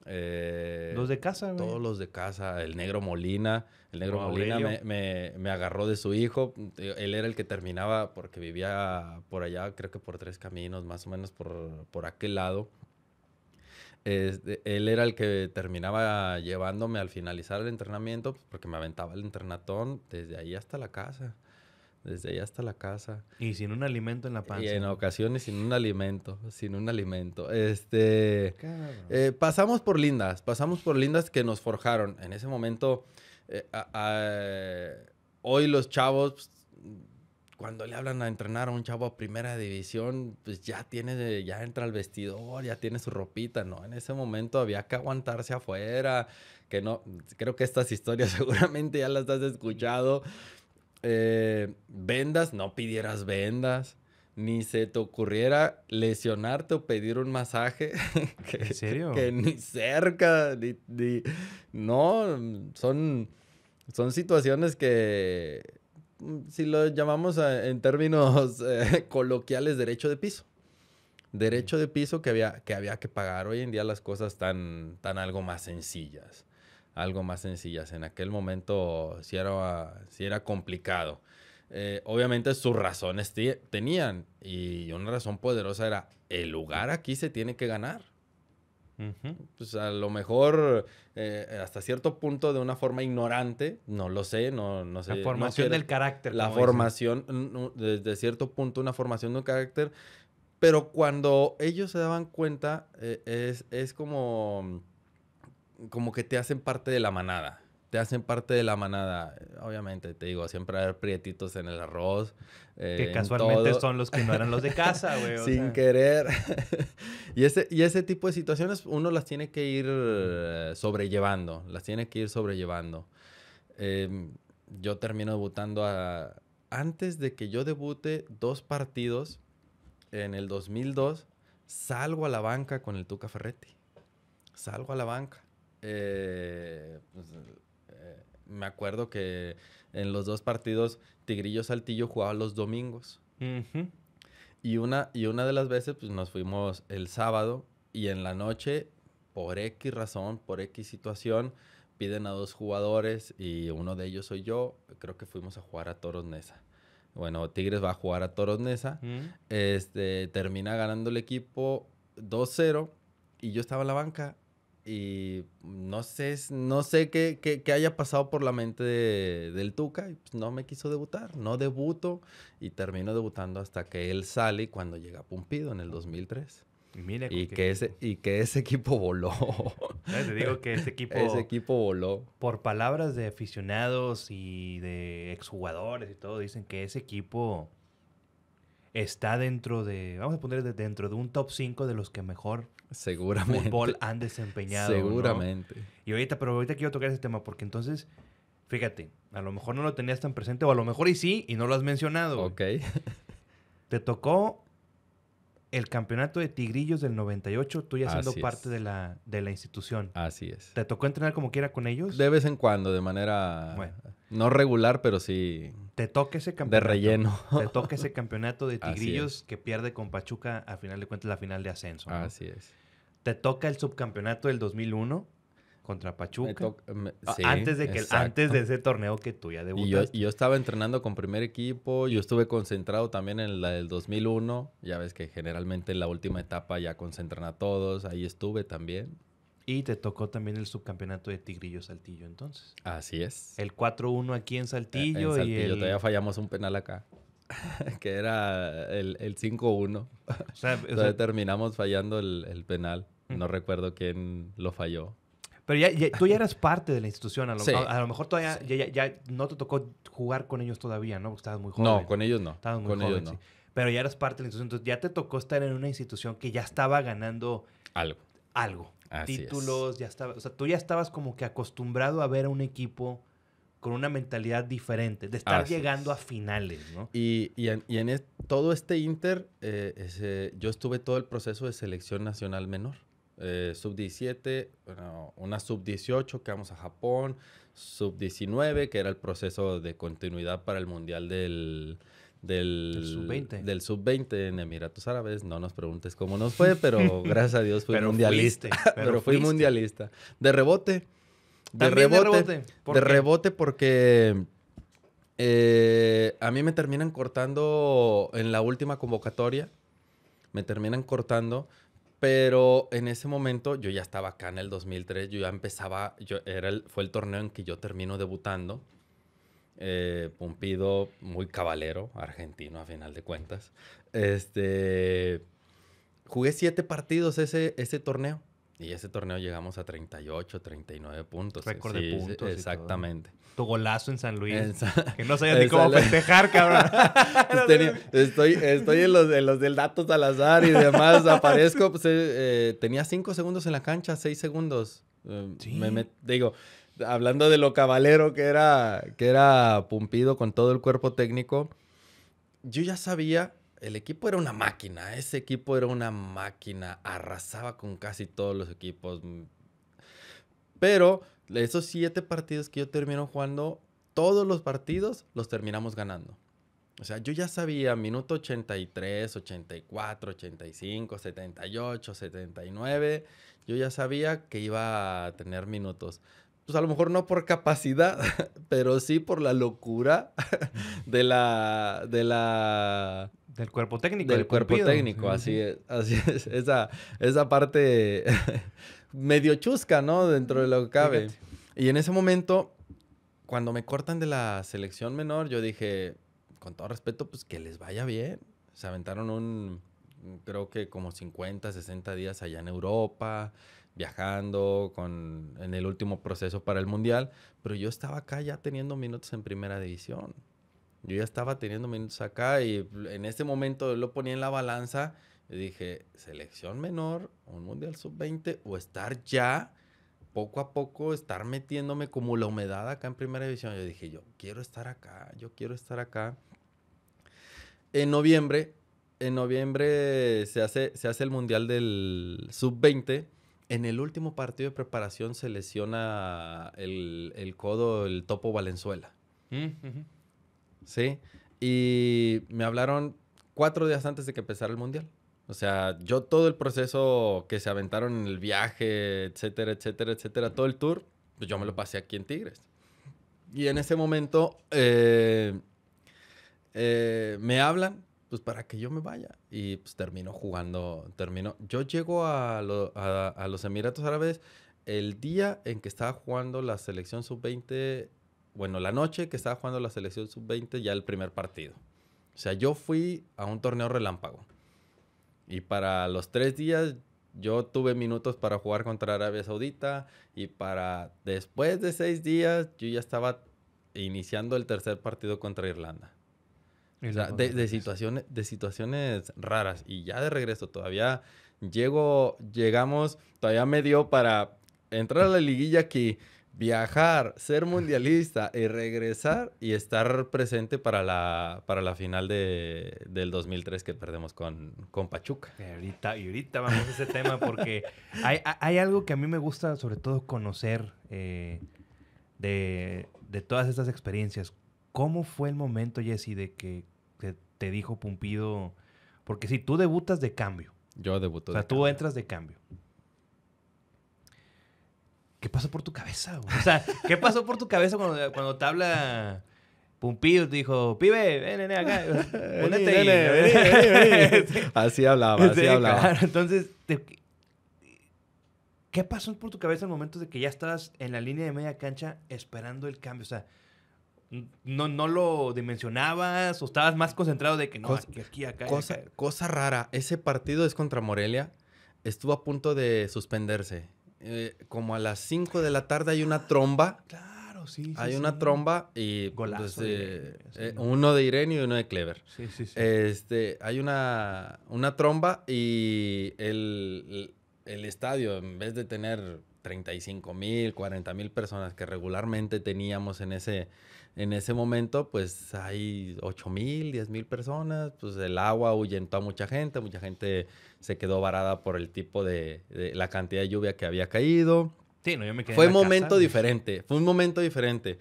eh, los de casa, güey. Todos los de casa. El negro Molina. El negro Molina me, me, agarró de su hijo. Él era el que terminaba porque vivía por allá, creo que por tres caminos, más o menos por, por aquel lado. él era el que terminaba llevándome al finalizar el entrenamiento, porque me aventaba el internatón desde ahí hasta la casa desde allá hasta la casa. Y sin un alimento en la panza. Y en ocasiones sin un alimento, sin un alimento. Este, eh, pasamos por lindas, pasamos por lindas que nos forjaron. En ese momento, eh, hoy los chavos, cuando le hablan a entrenar a un chavo a primera división, pues ya tiene, ya entra al vestidor, ya tiene su ropita, ¿no? En ese momento había que aguantarse afuera, que no, creo que estas historias seguramente ya las has escuchado. Eh, vendas, no pidieras vendas, ni se te ocurriera lesionarte o pedir un masaje. que, ¿En serio? Que ni cerca, ni, no, son, son situaciones que, si lo llamamos en términos eh, coloquiales, derecho de piso. Derecho de piso que había, que había que pagar. Hoy en día las cosas están, están algo más sencillas algo más sencillas. En aquel momento sí era, era complicado. Eh, obviamente sus razones tenían y una razón poderosa era el lugar aquí se tiene que ganar. Pues a lo mejor eh, hasta cierto punto de una forma ignorante, no lo sé, no, no sé. La formación del carácter. La formación, desde cierto punto, una formación de un carácter, pero cuando ellos se daban cuenta, eh, es, es como como que te hacen parte de la manada. Te hacen parte de la manada. Obviamente, te digo, siempre hay prietitos en el arroz. Eh, que casualmente son los que no eran los de casa, güey. Sin querer. y, ese, y ese tipo de situaciones uno las tiene que ir eh, sobrellevando. Las tiene que ir sobrellevando. Em, yo termino debutando a... Antes de que yo debute dos partidos, en el 2002, salgo a la banca con el Tuca Ferretti. Salgo a la banca. Eh, pues, eh, me acuerdo que en los dos partidos Tigrillo Saltillo jugaba los domingos. y, una, y una de las veces pues nos fuimos el sábado y en la noche, por X razón, por X situación, piden a dos jugadores y uno de ellos soy yo. Creo que fuimos a jugar a Toros Nesa. Bueno, Tigres va a jugar a Toros Nesa. este, termina ganando el equipo 2-0 y yo estaba en la banca y no sé, no sé qué, qué, haya pasado por la mente del Tuca. Y pues no me quiso debutar. No debuto y termino debutando hasta que él sale cuando llega Pumpido en el 2003. Y, que ese, y que ese equipo voló. Te digo que ese equipo... ese equipo voló. Por palabras de aficionados y de exjugadores y todo, dicen que ese equipo está dentro de... Vamos a poner dentro de un top 5 de los que mejor Seguramente. fútbol han desempeñado. Seguramente. Y ahorita, pero ahorita quiero tocar ese tema porque entonces, fíjate, a lo mejor no lo tenías tan presente o a lo mejor y sí y no lo has mencionado. Ok. Te tocó el campeonato de Tigrillos del 98, tú ya siendo parte de la, de la institución. Así es. ¿Te tocó entrenar como quiera con ellos? De vez en cuando, de manera no regular, pero sí. Te toca ese campeonato. De relleno. Te toca ese campeonato de Tigrillos que pierde con Pachuca a final de cuentas la final de ascenso. Así es. Te toca el subcampeonato del 2001 contra Pachuca. antes, de que, antes de ese torneo que tú ya debutaste. Y yo, estaba entrenando con primer equipo, yo estuve concentrado también en la del 2001, ya ves que generalmente en la última etapa ya concentran a todos, ahí estuve también. Y te tocó también el subcampeonato de Tigrillo Saltillo entonces. Así es. El 4-1 aquí en Saltillo. En Saltillo, y todavía fallamos un penal acá. que era el, el 5-1. O terminamos fallando el, penal. No recuerdo quién lo falló. Pero ya, ya- tú ya eras parte de la institución. A lo, Sí. a, a lo mejor todavía ya, ya- ya no te tocó jugar con ellos todavía, ¿no? Porque estabas muy joven. No, con ellos no. Estabas muy Con joven, ellos no. sí. Pero ya eras parte de la institución. Entonces ya te tocó estar en una institución que ya estaba ganando Algo. algo. Así es. Títulos, ya estaba. O sea, tú ya estabas como que acostumbrado a ver a un equipo con una mentalidad diferente, de estar Así llegando es. a finales, ¿no? Y, y en, y en es- todo este Inter, eh, ese- yo estuve todo el proceso de selección nacional menor. Eh, sub-17, bueno, una sub-18 que vamos a Japón, sub-19, que era el proceso de continuidad para el Mundial del... Del Del sub-20. del sub-20 en Emiratos Árabes. No nos preguntes cómo nos fue, pero gracias a Dios fui Pero mundialista. fuiste, pero pero fui fuiste. mundialista. De rebote. De También de rebote. rebote. ¿Por De rebote porque eh, a mí me terminan cortando en la última convocatoria. Me terminan cortando. Pero en ese momento yo ya estaba acá en el 2003. Yo ya empezaba. Yo, era el- fue el torneo en que yo termino debutando. Eh, Pumpido, muy cabalero, argentino a final de cuentas. Este, jugué siete partidos ese, ese torneo. Y ese torneo llegamos a 38, 39 puntos. Récord de Sí, puntos. Exactamente. Tu golazo en San Luis. Que no sabías ni cómo Esa- festejar, cabrón. Pues tenía- estoy, estoy en los, en los del dato Salazar y demás. Aparezco, pues, eh, eh, tenía cinco segundos en la cancha, seis segundos. Eh, Sí. me met- digo, hablando de lo cabalero que era, que era Pumpido con todo el cuerpo técnico, yo ya sabía, el equipo era una máquina. Ese equipo era una máquina. Arrasaba con casi todos los equipos. Pero esos siete partidos que yo termino jugando, todos los partidos los terminamos ganando. O sea, yo ya sabía, minuto 83, 84, 85, 78, 79, yo ya sabía que iba a tener minutos. Pues a lo mejor no por capacidad, pero sí por la locura de la, de la, Del cuerpo técnico. del de cuerpo técnico, Sí, así sí. es, así es, esa, esa parte medio chusca, ¿no? Dentro de lo que cabe. Fíjate. Y en ese momento, cuando me cortan de la selección menor, yo dije, con todo respeto, pues que les vaya bien. Se aventaron un, creo que como 50, 60 días allá en Europa, viajando con, en el último proceso para el Mundial, pero yo estaba acá ya teniendo minutos en primera división. Yo ya estaba teniendo minutos acá y en ese momento lo ponía en la balanza y dije, selección menor, un Mundial sub-20 o estar ya poco a poco estar metiéndome como la humedad acá en primera división. Yo dije, yo quiero estar acá, yo quiero estar acá. En noviembre, en noviembre se hace, se hace el Mundial del Sub-20. En el último partido de preparación se lesiona el, el codo, el Topo Valenzuela. Mm. ¿Sí? Y me hablaron cuatro días antes de que empezara el mundial. O sea, yo todo el proceso que se aventaron en el viaje, etcétera, etcétera, etcétera, todo el tour, pues yo me lo pasé aquí en Tigres. Y en ese momento eh, eh, me hablan, pues para que yo me vaya. Y pues termino jugando, termino. Yo llego a, a los Emiratos Árabes el día en que estaba jugando la selección sub-20 bueno, la noche que estaba jugando la selección sub-20, ya el primer partido. O sea, yo fui a un torneo relámpago. Y para los tres días, yo tuve minutos para jugar contra Arabia Saudita. Y para después de seis días, yo ya estaba iniciando el tercer partido contra Irlanda. O sea, de, de situaciones, de situaciones raras. Y ya de regreso, todavía llego, llegamos, todavía me dio para entrar a la liguilla aquí, viajar, ser mundialista y regresar y estar presente para la, para la final de, del 2003 que perdemos con, con Pachuca. Y ahorita, y ahorita vamos a ese tema porque hay, hay- algo que a mí me gusta sobre todo conocer eh, de, de todas estas experiencias. ¿Cómo fue el momento, Jesse, de que te, te dijo Pumpido? Porque si tú debutas de cambio, Yo debuto. o sea, de tú cambio. entras de cambio. ¿Qué pasó por tu cabeza? güey? O sea, ¿qué pasó por tu cabeza cuando, cuando te habla Pumpido? Te dijo, pibe, ven, ven acá. Vení, Pónete ahí". nene, vení, vení, vení. Sí. Así hablaba, así Sí, hablaba. claro. Entonces, te- ¿qué pasó por tu cabeza en el momento de que ya estabas en la línea de media cancha esperando el cambio? O sea, ¿no, no lo dimensionabas o estabas más concentrado de que no, Cosa- aquí, aquí, acá, y Cosa, acá? cosa rara, ese partido es contra Morelia. Estuvo a punto de suspenderse. Eh, como a las 5 de la tarde hay una tromba. Claro, sí. sí, hay sí. una tromba y Golazo pues, eh, eh, ¿no? uno de Irene y uno de Clever. Sí, sí, sí. Este, hay una, una tromba y el, el estadio, en vez de tener 35 mil, 40 mil personas que regularmente teníamos en ese, en ese momento, pues hay 8 mil, 10 mil personas. Pues el agua ahuyentó a mucha gente, mucha gente se quedó varada por el tipo de, de la cantidad de lluvia que había caído. Sí, no, yo me quedé Fue un momento casa, diferente, fue un momento diferente.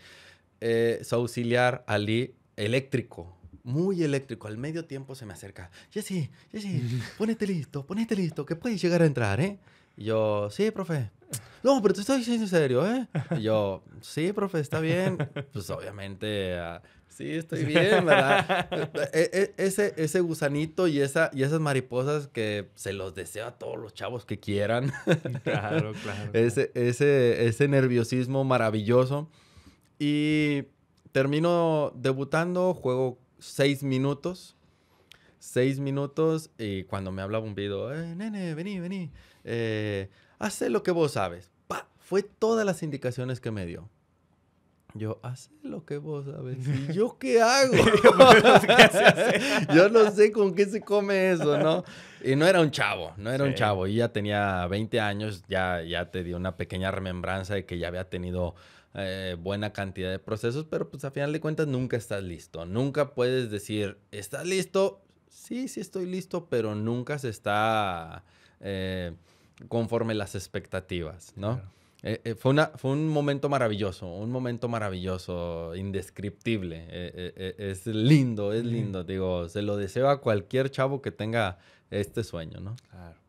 Eh, su auxiliar, Ali, eléctrico, muy eléctrico. Al medio tiempo se me acerca. Jesse, Jesse, ponete listo, ponete listo, que puedes llegar a entrar, ¿eh? Y yo, sí, profe. No, pero te estoy diciendo en serio, ¿eh? Y yo, sí, profe, está bien. Pues obviamente, ah, sí, estoy bien, ¿verdad? E- e- ese, ese gusanito y, esa, y esas mariposas que se los deseo a todos los chavos que quieran. Claro, claro. ese, ese, ese nerviosismo maravilloso. Y termino debutando, juego seis minutos. Seis minutos y cuando me habla Bombido, eh, nene, vení, vení. Eh, haz lo que vos sabes. Pa, fue todas las indicaciones que me dio. Yo, haz lo que vos sabes. ¿Y yo qué hago? yo no sé con qué se come eso, ¿no? Y no era un chavo, no era un Sí. chavo. Y ya tenía 20 años, ya, ya te dio una pequeña remembranza de que ya había tenido eh, buena cantidad de procesos, pero pues a final de cuentas nunca estás listo. Nunca puedes decir, ¿estás listo? Sí, sí estoy listo, pero nunca se está eh, conforme las expectativas, ¿no? Claro. Eh, eh, fue, una, fue un momento maravilloso, un momento maravilloso, indescriptible. Eh, es lindo, es lindo. Digo, se lo deseo a cualquier chavo que tenga este sueño, ¿no? Claro.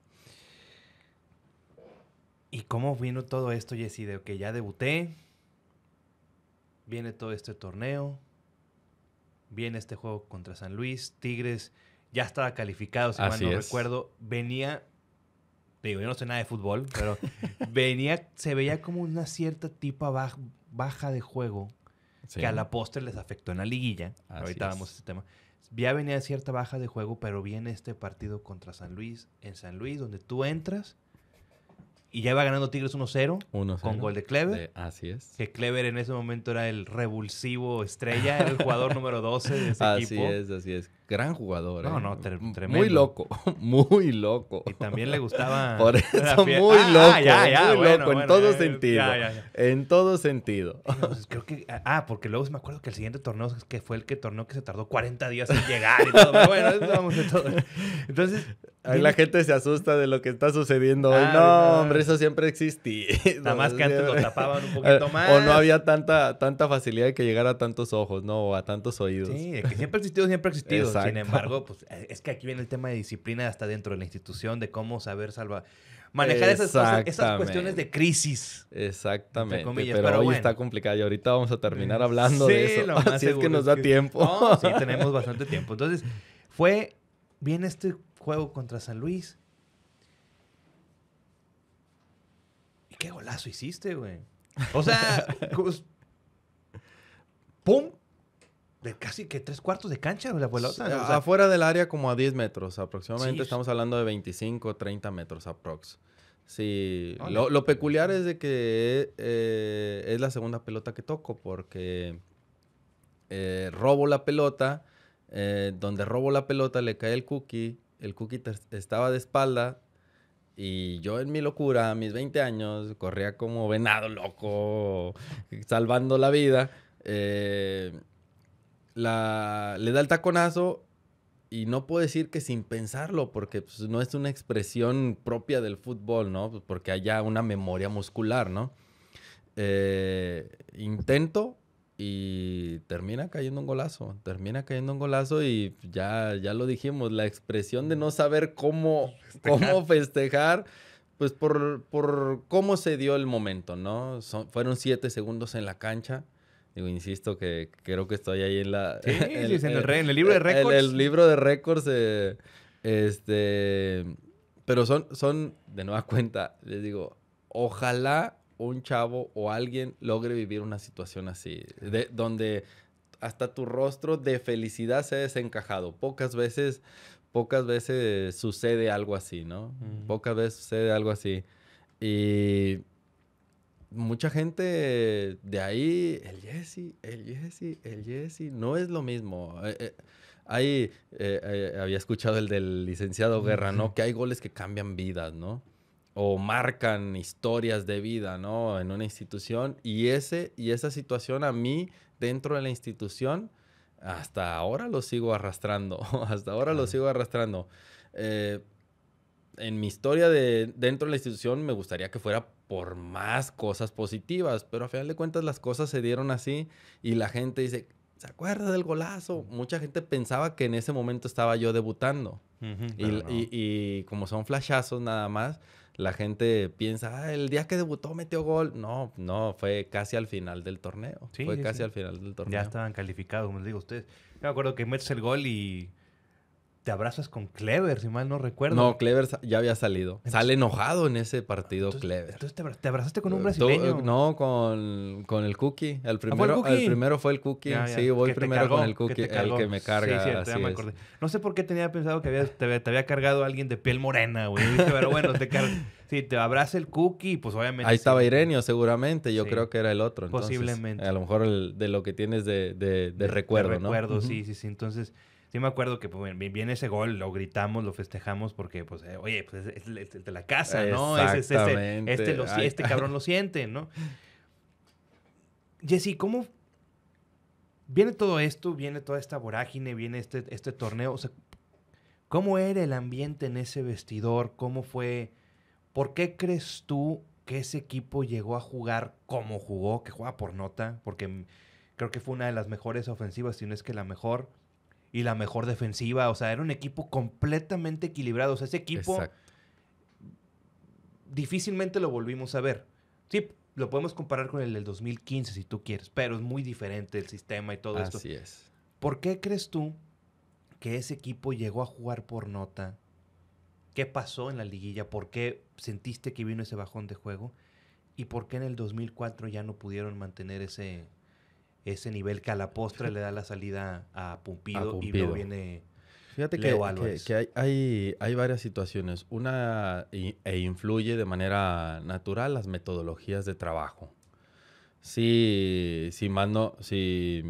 ¿Y cómo vino todo esto, Jesse? De que ya debuté, viene todo este torneo, viene este juego contra San Luis, Tigres ya estaba calificado, si Así mal no es. recuerdo. Venía, digo, yo no sé nada de fútbol, pero venía, se veía como una cierta tipa baj- baja de juego Sí. que a la postre les afectó en la liguilla. Así Ahorita es. vamos a ese tema. Ya venía cierta baja de juego, pero viene este partido contra San Luis, en San Luis, donde tú entras y ya va ganando Tigres 1-0 Uno con gol de Clever. De- así es. Que Clever en ese momento era el revulsivo estrella, era el jugador número 12 de ese Así equipo. es, así es. Gran jugador. No, ¿eh? no, tremendo. Muy loco, muy loco. Y también le gustaba. Por eso, muy Ah, loco, ah, ya, ya, muy bueno, loco, en todo sentido. ya. En todo sentido. Entonces, creo que. Ah, porque luego me acuerdo que el siguiente torneo que fue el que torneo que se tardó 40 días en llegar y todo. Bueno, eso vamos de todo. Entonces. Ahí la gente se asusta de lo que está sucediendo hoy. Ah, No, no. hombre, eso siempre existía. Nada más que antes lo tapaban un Eh, poquito más. O no había tanta, tanta facilidad de que llegara a tantos ojos, ¿no? O a tantos oídos. Sí, de que siempre ha existido, siempre ha existido. Sin Exacto. embargo, pues eh, es que aquí viene el tema de disciplina hasta dentro de la institución, de cómo saber salvar. Manejar esas, cosas, esas cuestiones de crisis. Exactamente. Comillas, pero, pero hoy bueno. está complicado y ahorita vamos a terminar hablando Sí, de eso. Así es que nos da que- tiempo. No, sí, tenemos bastante tiempo. Entonces, fue. Viene este juego contra San Luis. ¿Y qué golazo hiciste, güey? O sea, pues, ¡pum! De casi que tres cuartos de cancha, la pelota. o sea, Afuera del área como a 10 metros aproximadamente. Sí. Estamos hablando de 25, 30 metros aprox. Sí, lo, lo peculiar es de que eh, es la segunda pelota que toco porque eh, robo la pelota, eh, donde robo la pelota le cae el cookie, el cookie estaba de espalda y yo en mi locura, a mis 20 años, corría como venado loco, salvando la vida. eh, la, le da el taconazo y no puedo decir que sin pensarlo, porque pues, no es una expresión propia del fútbol, ¿no? Pues, Porque haya una memoria muscular, ¿no? Eh, intento y termina cayendo un golazo, termina cayendo un golazo y ya, ya lo dijimos, la expresión de no saber cómo cómo festejar, pues por, por cómo se dio el momento, ¿no? Son- fueron siete segundos en la cancha. Digo, insisto que creo que estoy ahí en la... Sí, sí, en el re- en el libro de el- récords. El, libro de récords, eh, este... Pero son, son, de nueva cuenta, les digo, ojalá un chavo o alguien logre vivir una situación así, de, donde hasta tu rostro de felicidad se ha desencajado. Pocas veces, pocas veces sucede algo así, ¿no? Ujú. Pocas veces sucede algo así. Y mucha gente de ahí, el Jesse, el Jesse, el Jesse, no es lo mismo. Eh, eh, hay, eh, había escuchado el del licenciado Guerra, ¿no? Que hay goles que cambian vidas, ¿no? O marcan historias de vida, ¿no? En una institución. Y, ese, y esa situación a mí, dentro de la institución, hasta ahora lo sigo arrastrando. hasta ahora lo sigo arrastrando. en mi historia de dentro de la institución me gustaría que fuera por más cosas positivas, pero a final de cuentas las cosas se dieron así y la gente dice, ¿se acuerda del golazo? Mucha gente pensaba que en ese momento estaba yo debutando. y, como son flashazos nada más, la gente piensa, ah, el día que debutó metió gol. No, no, fue casi al final del torneo. fue casi al final del torneo. Ya estaban calificados, como les digo a ustedes. Yo me acuerdo que metes el gol y te abrazas con Clever, si mal no recuerdo. No, Clever ya había salido. Sale enojado en ese partido Clever. Entonces te abrazaste con un brasileño. no, con, con, el Cookie. El primero, el, primero fue el Cookie. Sí, voy primero con el Cookie, el que me carga. Sí, sí, ya me acordé. No sé por qué tenía pensado que había, te, había cargado alguien de piel morena, güey. Pero bueno, te Sí, te abraza el cookie, pues obviamente. Ahí estaba Irenio, seguramente. Yo creo que era el otro. Posiblemente. A lo mejor de lo que tienes de, de, de, recuerdo, ¿no? recuerdo, sí, sí, sí. Entonces, sí me acuerdo que pues, viene ese gol, lo gritamos, lo festejamos porque, pues, eh, oye, pues es, el de la casa, ¿no? Es, este, lo, este cabrón lo siente, ¿no? Jesse, ¿cómo viene todo esto? Viene toda esta vorágine, viene este, este torneo. O sea, ¿cómo era el ambiente en ese vestidor? ¿Cómo fue? ¿Por qué crees tú que ese equipo llegó a jugar como jugó, que juega por nota? Porque creo que fue una de las mejores ofensivas, si no es que la mejor y la mejor defensiva. O sea, era un equipo completamente equilibrado. O sea, ese equipo difícilmente lo volvimos a ver. Sí, lo podemos comparar con el del 2015 si tú quieres, pero es muy diferente el sistema y todo esto. Así es. ¿Por qué crees tú que ese equipo llegó a jugar por nota? ¿Qué pasó en la liguilla? ¿Por qué sentiste que vino ese bajón de juego? ¿Y por qué en el 2004 ya no pudieron mantener ese, ese nivel que a la postre le da la salida a Pumpido, y luego viene Fíjate que, que, hay, hay, varias situaciones. Una, e influye de manera natural las metodologías de trabajo. Si, si, mando, si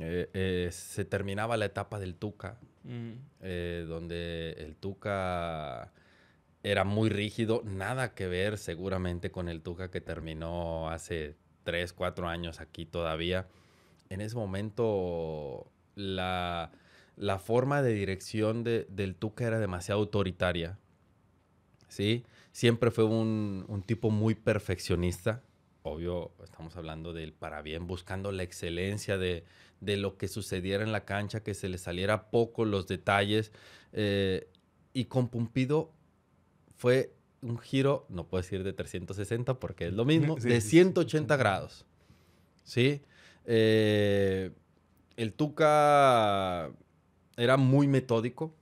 eh, eh, se terminaba la etapa del Tuca, mm. eh, donde el Tuca era muy rígido, nada que ver seguramente con el Tuca que terminó hace tres, cuatro años aquí todavía, en ese momento la, forma de dirección de, del Tuca era demasiado autoritaria. ¿sí? Siempre fue un, tipo muy perfeccionista. Obvio, estamos hablando del para bien, buscando la excelencia de, lo que sucediera en la cancha, que se le saliera poco los detalles. Eh, y con Pumpido fue un giro, no puedo decir de 360 porque es lo mismo, de 180 grados. ¿Sí? Eh, el Tuca era muy metódico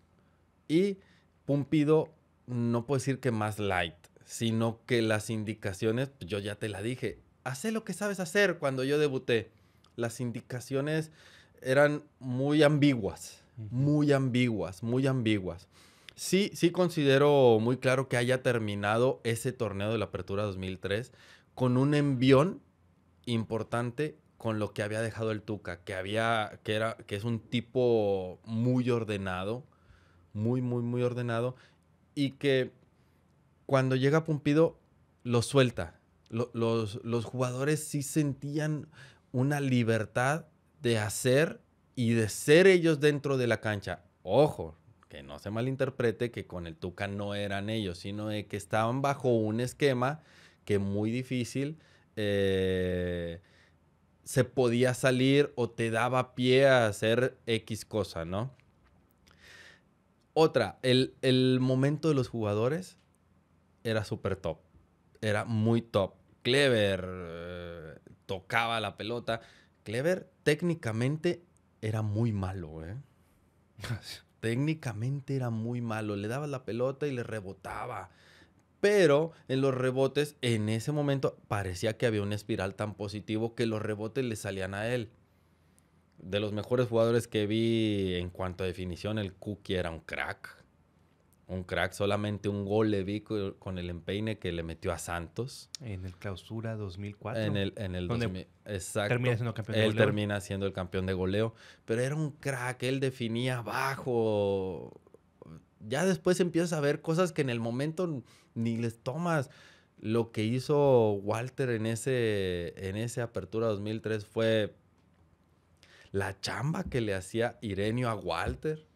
y Pumpido, no puedo decir que más light, sino que las indicaciones, yo ya te la dije, hace lo que sabes hacer cuando yo debuté. Las indicaciones eran muy ambiguas, muy ambiguas, muy ambiguas. Sí, sí considero muy claro que haya terminado ese torneo de la Apertura 2003 con un envión importante con lo que había dejado el Tuca, que había que era que es un tipo muy ordenado, muy muy muy ordenado y que cuando llega Pumpido lo suelta. los, los jugadores sí sentían una libertad de hacer y de ser ellos dentro de la cancha. Ojo, que no se malinterprete que con el Tuca no eran ellos, sino de que estaban bajo un esquema que muy difícil eh, se podía salir o te daba pie a hacer X cosa, ¿no? Otra, el, momento de los jugadores era súper top, era muy top. Clever eh, tocaba la pelota. Clever técnicamente era muy malo, ¿eh? técnicamente era muy malo. Le daba la pelota y le rebotaba. Pero en los rebotes, en ese momento, parecía que había una espiral tan positivo que los rebotes le salían a él. De los mejores jugadores que vi en cuanto a definición, el Cookie era un crack. Un crack. Solamente un gol le vi co- con el empeine que le metió a Santos. En el clausura 2004. En el, en el Donde 2000. Exacto. termina siendo campeón de Él goleo. termina siendo el campeón de goleo. Pero era un crack. Él definía bajo. Ya después empiezas a ver cosas que en el momento ni les tomas. Lo que hizo Walter en ese, en ese Apertura 2003 fue la chamba que le hacía Irenio a Walter.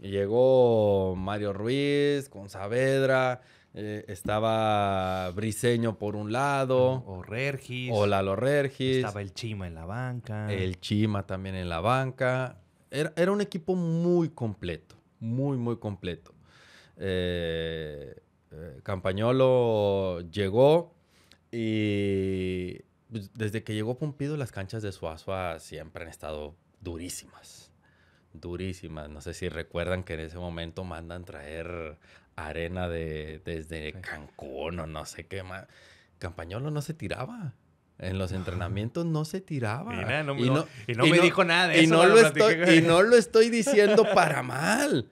Y Llegó Mario Ruiz con Saavedra, eh, estaba Briseño por un lado, O Regis. o Lalo Regis, Estaba el Chima en la banca. el Chima también en la banca. Era, era un equipo muy completo, muy, muy completo. Eh, eh, Campañolo llegó y pues, desde que llegó Pumpido las canchas de Suazua siempre han estado durísimas, durísimas. No sé si recuerdan que en ese momento mandan traer arena de, desde Cancún o no sé qué más. Campañolo no se tiraba. En los entrenamientos no se tiraba. Mira, no, Y no- y no me dijo nada de y eso, no lo estoy, y no lo estoy diciendo para mal,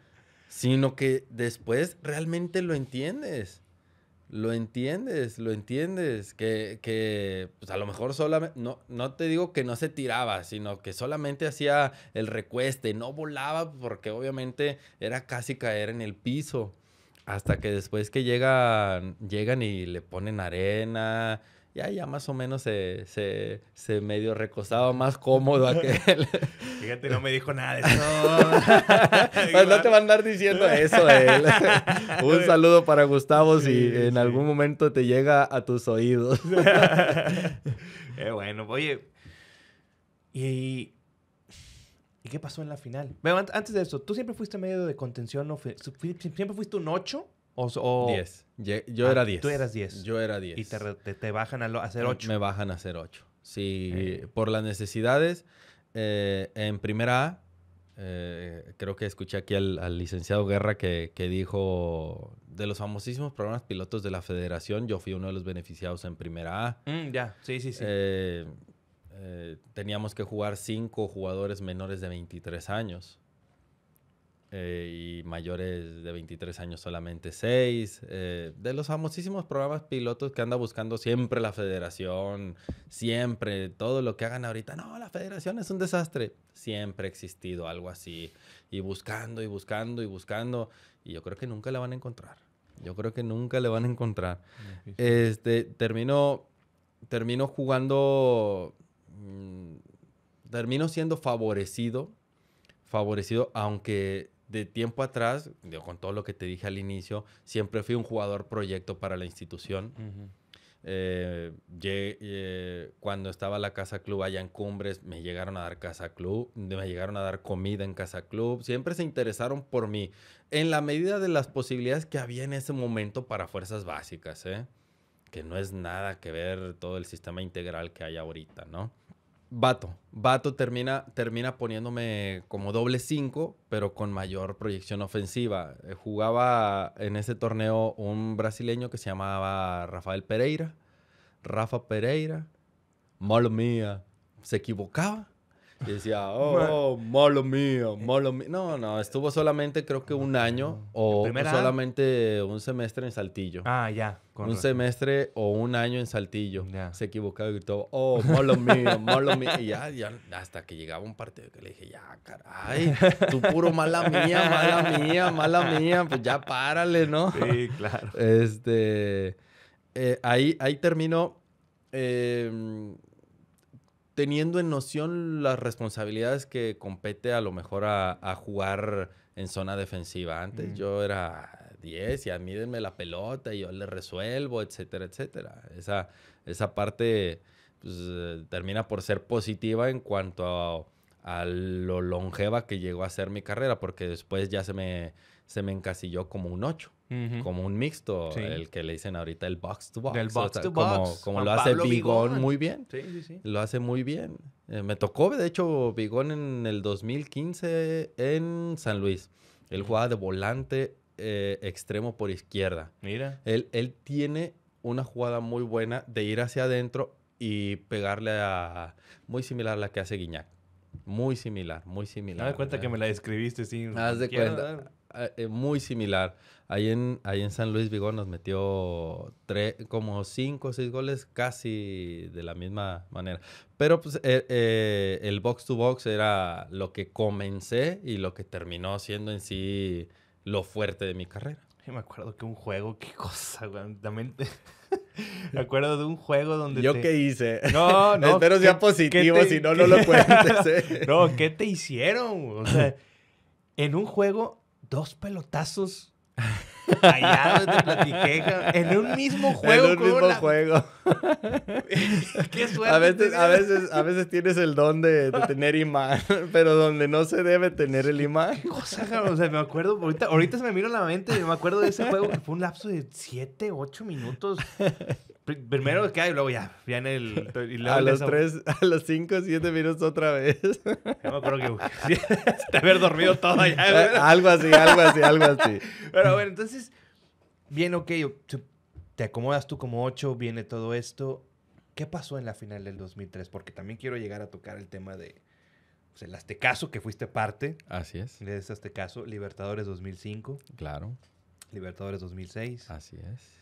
sino que después realmente lo entiendes. Lo entiendes, lo entiendes. Que, que pues a lo mejor solamente, no, no te digo que no se tiraba, sino que solamente hacía el recueste, no volaba porque obviamente era casi caer en el piso. Hasta que después que llegan, llegan y le ponen arena, ya, ya más o menos se, se, se medio recostaba más cómodo aquel. Fíjate, no me dijo nada de eso. Pues no te va a andar diciendo eso él. Un saludo para Gustavo si Sí, en sí. algún momento te llega a tus oídos. Eh, bueno, oye. ¿Y, ¿y qué pasó en la final? Bueno, antes de eso, ¿tú siempre fuiste medio de contención? ¿Siempre fuiste un 8? O, o- 10. Ye- Yo Ah, era 10. tú eras 10. Yo era 10. Y te, te, te bajan a, ser 8. Me bajan a ser 8. Sí, Eh. por las necesidades. eh, en primera A, eh, creo que escuché aquí al, al licenciado Guerra que, que dijo de los famosísimos programas pilotos de la federación, yo fui uno de los beneficiados en primera A. Mm, ya, sí, sí, sí. Teníamos que jugar cinco jugadores menores de 23 años. Eh, y mayores de 23 años solamente 6. de los famosísimos programas pilotos que anda buscando siempre la federación, siempre, todo lo que hagan ahorita. No, la federación es un desastre. Siempre ha existido algo así. Y buscando y buscando y buscando. Y yo creo que nunca le van a encontrar. Yo creo que nunca le van a encontrar. Este, termino, termino jugando, mm, termino siendo favorecido, favorecido, aunque de tiempo atrás, digo, con todo lo que te dije al inicio, siempre fui un jugador proyecto para la institución. Eh, eh, cuando estaba la Casa Club allá en Cumbres, me llegaron a dar Casa Club, me llegaron a dar comida en Casa Club. Siempre se interesaron por mí, en la medida de las posibilidades que había en ese momento para fuerzas básicas, ¿eh? que no es nada que ver todo el sistema integral que hay ahorita, ¿no? Vato, Vato termina, termina poniéndome como doble 5, pero con mayor proyección ofensiva. Eh, Jugaba en ese torneo un brasileño que se llamaba Rafael Pereira. Rafa Pereira, malo mía, se equivocaba. Y decía, oh, malo mío, malo mío. No, no, estuvo solamente creo que un año o, solamente un semestre en Saltillo. Ah, ya. un razón. semestre o un año en Saltillo. Ya. Se equivocaba y gritó, oh, malo mío, malo mío. Y ya, ya, hasta que llegaba un partido que le dije, ya, caray, tú puro mala mía, mala mía, mala mía, pues ya párale, ¿no? Sí, claro. Este, eh, ahí, ahí terminó eh, teniendo en noción las responsabilidades que compete a lo mejor a, a jugar en zona defensiva. Antes Mm. yo era 10 y a mí denme la pelota y yo le resuelvo, etcétera, etcétera. Esa, esa parte pues, eh, termina por ser positiva en cuanto a, a lo longeva que llegó a ser mi carrera, porque después ya se me, se me encasilló como un 8 Como un mixto, Sí. el que le dicen ahorita el box to box. Del box to como, box. Como Juan lo hace Bigón. muy bien. Sí, sí, sí. Lo hace muy bien. Eh, me tocó, de hecho, Bigón en el 2015 en San Luis. Él jugaba de volante eh, extremo por izquierda. Mira. Él, él tiene una jugada muy buena de ir hacia adentro y pegarle a... Muy similar a la que hace Guiñac. Muy similar, muy Me similar. das cuenta ¿verdad? que me la describiste, sí. Haz de cuenta. dar- eh, muy similar. Ahí en, ahí en San Luis Vigor nos metió tres, como cinco o seis goles casi de la misma manera. Pero pues eh, eh, el box to box era lo que comencé y lo que terminó siendo en sí lo fuerte de mi carrera. Me acuerdo que un juego, qué cosa, güey. También te- me acuerdo de un juego donde ¿Yo te- qué hice? No, no. Espero sea ¿qué- positivo, te- si no, no lo cuentes. ¿eh? No, ¿qué te hicieron? O sea, en un juego, dos pelotazos. Allá donde platiqué, ja, en un mismo juego. en un mismo una- juego. Qué suerte. A veces, a, veces, a veces tienes el don de, de tener imán, pero donde no se debe tener el imán. Qué cosa, cabrón. O sea, me acuerdo, ahorita, ahorita se me mira a la mente, me acuerdo de ese juego que fue un lapso de 7, 8 minutos. Pri- Primero que hay, luego ya, ya en el... Y luego A los tres, a los cinco, siete minutos otra vez. Yo me acuerdo que... de haber dormido todo allá, güey. algo así, algo así, algo así. Pero bueno, entonces, bien, ok, te- acomodas tú como 8, viene todo esto. ¿Qué pasó en la final del 2003? Porque también quiero llegar a tocar el tema de pues, el Aztecaso, que fuiste parte Así es, de ese Aztecaso, Libertadores 2005, claro, Libertadores 2006. así es.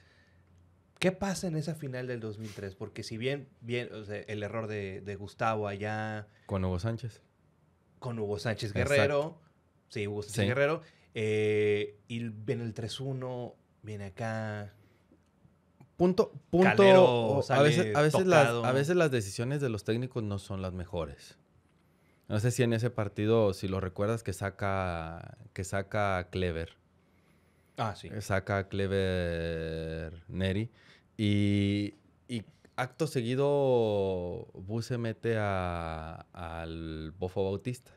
¿Qué pasa en esa final del 2003? Porque si bien, bien o sea, el error de, de Gustavo allá Con Hugo Sánchez. con Hugo Sánchez Exacto. Guerrero, sí, Hugo Sánchez Sí. Guerrero, eh, y viene el 3-1, viene acá... Punto, punto. Calero a veces, a, veces las, a veces las decisiones de los técnicos no son las mejores. No sé si en ese partido, si lo recuerdas, que saca, que saca Clever. Ah, sí. saca a Clever Neri y, y acto seguido Bus se mete a- al Bofo Bautista.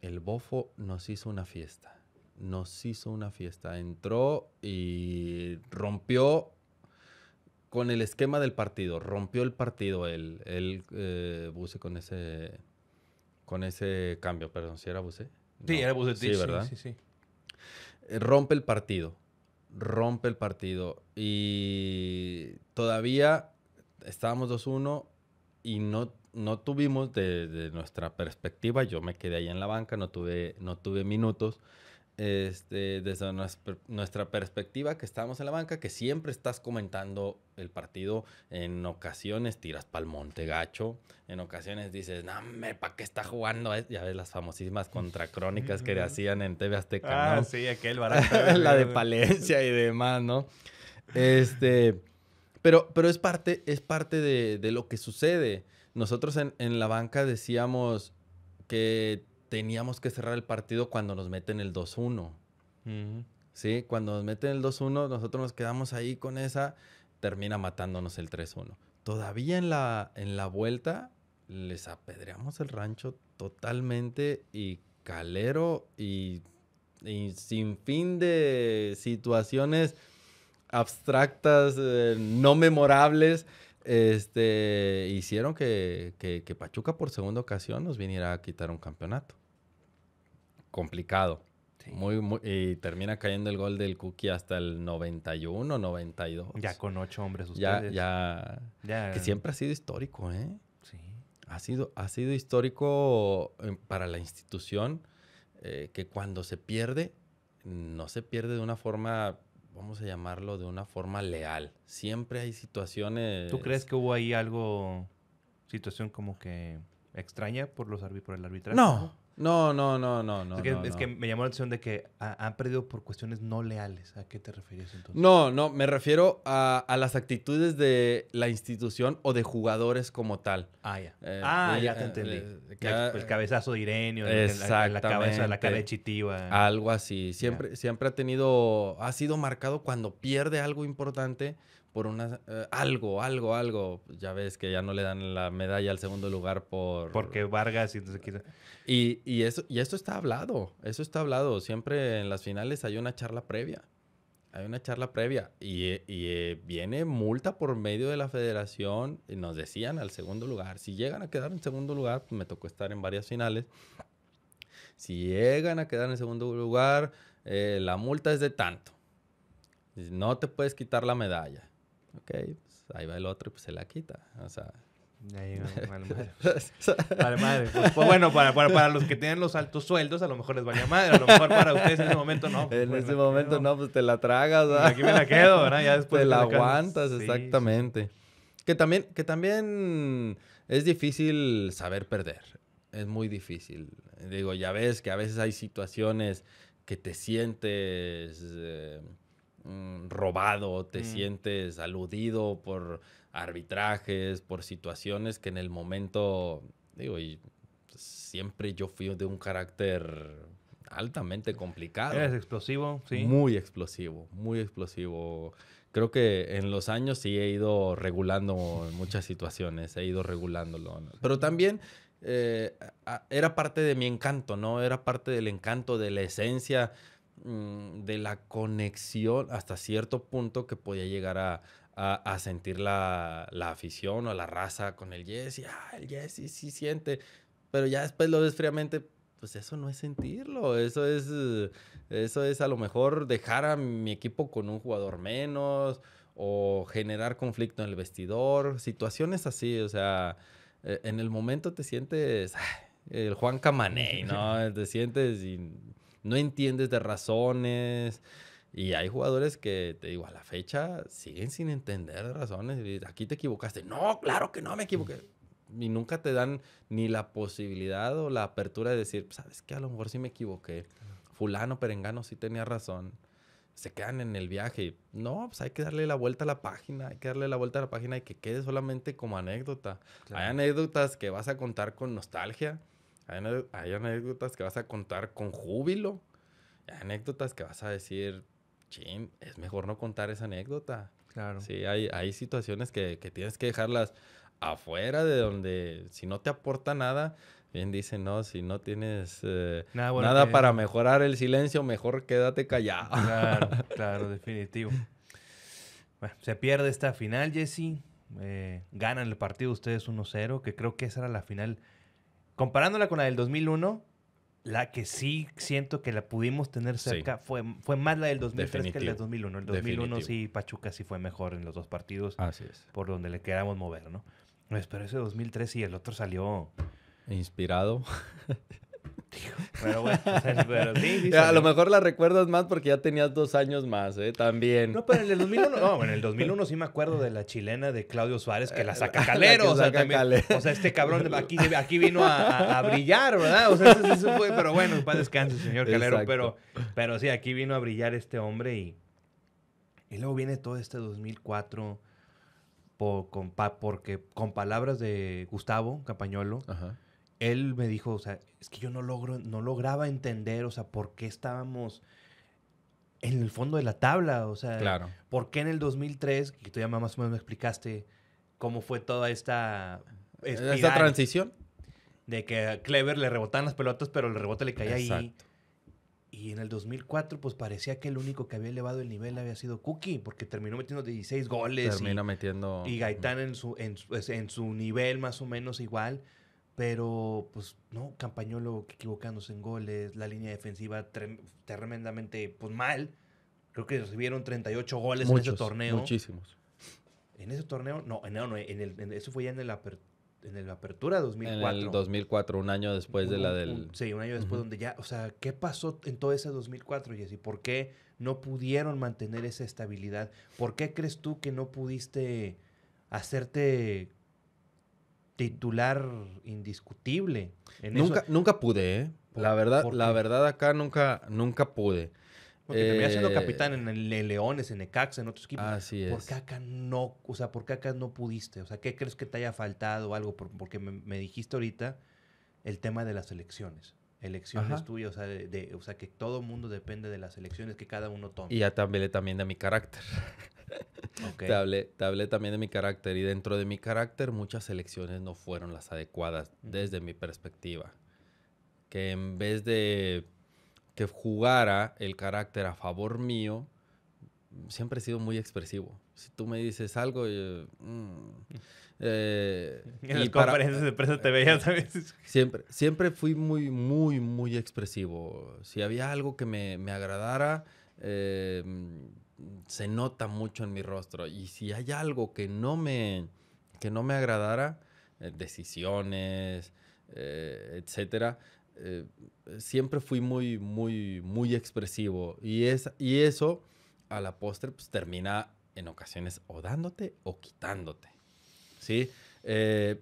El Bofo nos hizo una fiesta. Nos hizo una fiesta. Entró y rompió con el esquema del partido. Rompió el partido él, él eh, Buse con ese con ese cambio. Perdón, si era Buse. Sí, era Bucetich. Sí, ¿verdad? Sí, sí, sí. Eh, rompe el partido. Rompe el partido. Y todavía estábamos 2-1 y no, no tuvimos de, nuestra perspectiva. Yo me quedé ahí en la banca, no tuve, no tuve minutos. Este, desde nues- per- nuestra perspectiva que estábamos en la banca, que siempre estás comentando el partido, en ocasiones tiras pa'l monte gacho, en ocasiones dices, no, ¿para qué está jugando? eh?". Ya ves las famosísimas contracrónicas que le hacían en TV Azteca, Ah, ¿no? sí, aquel barato. la de Palencia y demás, ¿no? Este, pero, pero es parte, es parte de, de lo que sucede. Nosotros en, en la banca decíamos que teníamos que cerrar el partido cuando nos meten el 2-1. Ujú. ¿Sí? Cuando nos meten el 2-1, nosotros nos quedamos ahí con esa, termina matándonos el 3-1. Todavía en la, en la vuelta les apedreamos el rancho totalmente y Calero y, sin fin de situaciones abstractas, eh, no memorables, este, hicieron que- que Pachuca por segunda ocasión nos viniera a quitar un campeonato. Complicado. Sí. Muy, muy, y termina cayendo el gol del Cookie hasta el 91, 92. Ya con ocho hombres ustedes. ya. Ya. Que siempre ha sido histórico, ¿eh? Sí. Ha sido, ha sido histórico eh, para la institución eh, que cuando se pierde, no se pierde de una forma, vamos a llamarlo, de una forma leal. Siempre hay situaciones... ¿Tú crees que hubo ahí algo, situación como que extraña por los por el arbitraje? No, no, no, no, no, no. es que, no, es no. que me llamó la atención de que ha- han perdido por cuestiones no leales. ¿A qué te refieres entonces? No, no, me refiero a, a las actitudes de la institución o de jugadores como tal. Ah, ya. Eh, ah, de- ya te eh, entendí. eh, Ya, que- el cabezazo de Irenio, en- en la, la cabeza, la cara de. Chitiva. Algo así. Siempre, siempre ha tenido, ha sido marcado cuando pierde algo importante por una, eh, algo, algo, algo. Ya ves que ya no le dan la medalla al segundo lugar por... Porque Vargas y entonces Y, y eso, y esto está hablado, eso está hablado. Siempre en las finales hay una charla previa. Hay una charla previa. Y, eh, y, eh, viene multa por medio de la federación. Y nos decían al segundo lugar. Si llegan a quedar en segundo lugar, pues me tocó estar en varias finales. Si llegan a quedar en segundo lugar, eh, la multa es de tanto. No te puedes quitar la medalla. Ok, pues ahí va el otro y pues se la quita. O sea, Ahí, vale madre. Vale madre. Pues, pues bueno, para, para, para los que tienen los altos sueldos, a lo mejor les valía madre. A lo mejor para ustedes en ese momento no. En Pues, ese me momento quedo. no, pues te la tragas, ¿verdad? Aquí me la quedo, ¿verdad? Ya después te la aguantas, Sí, sí. exactamente. Que también, que también es difícil saber perder. Es muy difícil. Digo, ya ves que a veces hay situaciones que te sientes eh, mm, robado, te Mm. sientes aludido por arbitrajes, por situaciones que en el momento, digo, y siempre yo fui de un carácter altamente complicado. Eres explosivo, sí. Muy explosivo, muy explosivo. Creo que en los años sí he ido regulando muchas situaciones, he ido regulándolo. ¿no? Pero también eh, era parte de mi encanto, ¿no? Era parte del encanto, de la esencia, de la conexión hasta cierto punto que podía llegar a, a- a sentir la, la afición o la raza con el Jesse. Ah, el Jesse sí siente. Pero ya después lo ves fríamente, pues eso no es sentirlo, eso es, eso es a lo mejor dejar a mi equipo con un jugador menos o generar conflicto en el vestidor, situaciones así, o sea, eh, en el momento te sientes ay, el Juan Camaney, ¿no? te sientes y no entiendes de razones. Y hay jugadores que, te digo, a la fecha siguen sin entender de razones. Y aquí te equivocaste. No, claro que no me equivoqué y nunca te dan ni la posibilidad o la apertura de decir, sabes que a lo mejor sí me equivoqué. Fulano, Perengano sí tenía razón. Se quedan en el viaje. No, pues hay que darle la vuelta a la página, hay que darle la vuelta a la página y que quede solamente como anécdota. Claro. Hay anécdotas que vas a contar con nostalgia, hay, anécdotas que vas a contar con júbilo, hay anécdotas que vas a decir, chin, es mejor no contar esa anécdota. Claro. Sí, hay, hay situaciones que, que tienes que dejarlas afuera de donde, si no te aporta nada, bien dicen, no, si no tienes eh, Nada, bueno nada que- para mejorar el silencio, mejor quédate callado. Claro, claro, definitivo. Bueno, se pierde esta final, Jesse. Eh, ganan el partido ustedes 1-0, que creo que esa era la final. Comparándola con la del 2001, la que sí siento que la pudimos tener Sí. cerca fue, fue más la del 2003 que la del Definitivo. 2001. El 2001 Definitivo. sí, Pachuca sí fue mejor en los dos partidos Así es. por donde le queramos mover, ¿no? Pues, pero ese 2003 sí, el otro salió... Inspirado. Pero bueno, o sea, pero sí, sí a lo mejor la recuerdas más porque ya tenías dos años más, ¿eh? También. No, pero en el 2001, no, en el 2001 sí me acuerdo de la chilena de Claudio Suárez que la saca La Calero, que o sea, saca también- Calero. o sea, este cabrón aquí, aquí vino a, a- a brillar, ¿verdad? O sea, eso, eso fue, pero bueno, para descanse, señor Calero, Exacto. pero, pero sí, aquí vino a brillar este hombre y, y luego viene todo este 2004 po- con, pa- porque con palabras de Gustavo Campañolo, Ajá. Él me dijo, o sea, es que yo no logro, no lograba entender, o sea, por qué estábamos en el fondo de la tabla, o sea, Claro. por qué en el 2003, que tú ya más o menos me explicaste cómo fue toda esta espiral transición. de que a Clever le rebotaban las pelotas, pero el rebote le caía ahí. Y en el 2004, pues parecía que el único que había elevado el nivel había sido Cookie, porque terminó metiendo 16 goles. y- metiendo. y Gaitán en su, en, en su nivel más o menos igual. Pero, pues, no, Campañolo equivocándose en goles, la línea defensiva trem- tremendamente, pues, mal. Creo que recibieron 38 goles en ese torneo. Muchísimos. En ese torneo, no, no, no, en el, en- eso fue ya en el, aper- en el Apertura 2004. En el 2004, un año después de la del. un- sí, un año después donde ya, o sea, ¿qué pasó en todo ese 2004, Jesse? ¿Por qué no pudieron mantener esa estabilidad? ¿Por qué crees tú que no pudiste hacerte titular indiscutible? En Nunca, eso? nunca pude, ¿eh? ¿Por- la verdad, por la verdad acá nunca, nunca pude. Porque terminaste siendo Eh, capitán en, el, en Leones, en Necaxa, en otros equipos. Así ¿Por es. qué acá no? O sea, ¿por qué acá no pudiste? O sea, ¿qué crees que te haya faltado o algo? Por- Porque me, me dijiste ahorita el tema de las elecciones. Elecciones Ajá. tuyas, o sea, de, de- o sea, que todo mundo depende de las elecciones que cada uno toma. Y ya hablé también de mi carácter. Ok. Te, hablé, te hablé también de mi carácter. Y dentro de mi carácter, muchas elecciones no fueron las adecuadas desde mi perspectiva. Que en vez de que jugara el carácter a favor mío, siempre he sido muy expresivo. Si tú me dices algo, yo, mm, eh, En las y para- conferencias de prensa te veía también. Siempre, siempre fui muy, muy, muy expresivo. Si había algo que me, me agradara, eh, se nota mucho en mi rostro. Y si hay algo que no me, que no me agradara, eh, decisiones, eh, etcétera, eh, siempre fui muy, muy, muy expresivo. Y, es, y eso, a la postre, pues termina en ocasiones o dándote o quitándote. ¿Sí?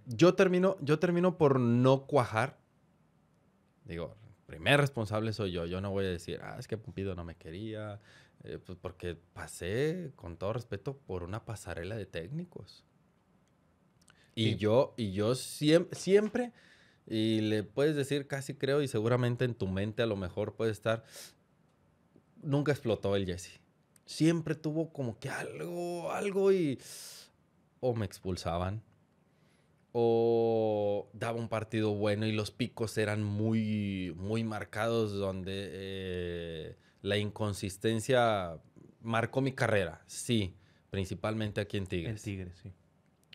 yo, termino, yo termino por no cuajar. Digo, primer responsable soy yo. Yo no voy a decir, ah, es que Pumpido no me quería. Pues porque pasé, con todo respeto, por una pasarela de técnicos. Y yo, y yo siempre, siempre, y le puedes decir casi creo, y seguramente en tu mente a lo mejor puede estar, nunca explotó el Jesse. Siempre tuvo como que algo, algo y o me expulsaban o daba un partido bueno y los picos eran muy, muy marcados donde eh, la inconsistencia marcó mi carrera, sí, principalmente aquí en Tigres. En Tigres, sí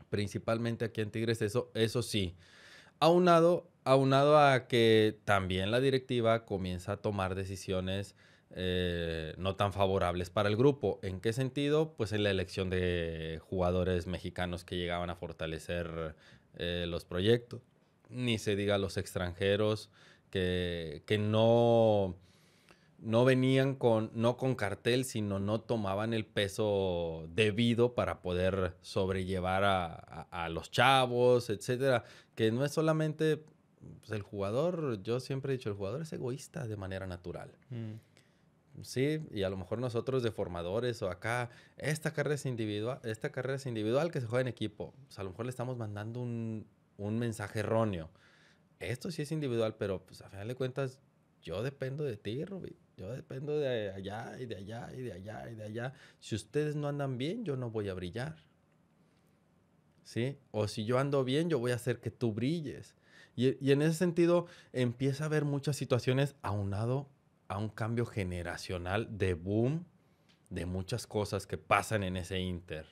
principalmente aquí en Tigres, eso, eso sí. Aunado, aunado a que también la directiva comienza a tomar decisiones eh, no tan favorables para el grupo. ¿En qué sentido? Pues en la elección de jugadores mexicanos que llegaban a fortalecer eh, los proyectos. Ni se diga los extranjeros que, que no no venían con, no con cartel, sino no tomaban el peso debido para poder sobrellevar a, los chavos, etcétera. Que no es solamente pues, el jugador, yo siempre he dicho, el jugador es egoísta de manera natural. Mm. Sí, y a lo mejor nosotros de formadores o acá, esta carrera es individual, esta carrera es individual que se juega en equipo. Pues a lo mejor le estamos mandando un, un mensaje erróneo. Esto sí es individual, pero pues a final de cuentas, yo dependo de ti, Rubí. Yo dependo de allá y de allá y de allá y de allá. Si ustedes no andan bien, yo no voy a brillar. ¿Sí? O si yo ando bien, yo voy a hacer que tú brilles. Y, en ese sentido empieza a haber muchas situaciones aunado a un cambio generacional de boom de muchas cosas que pasan en ese inter.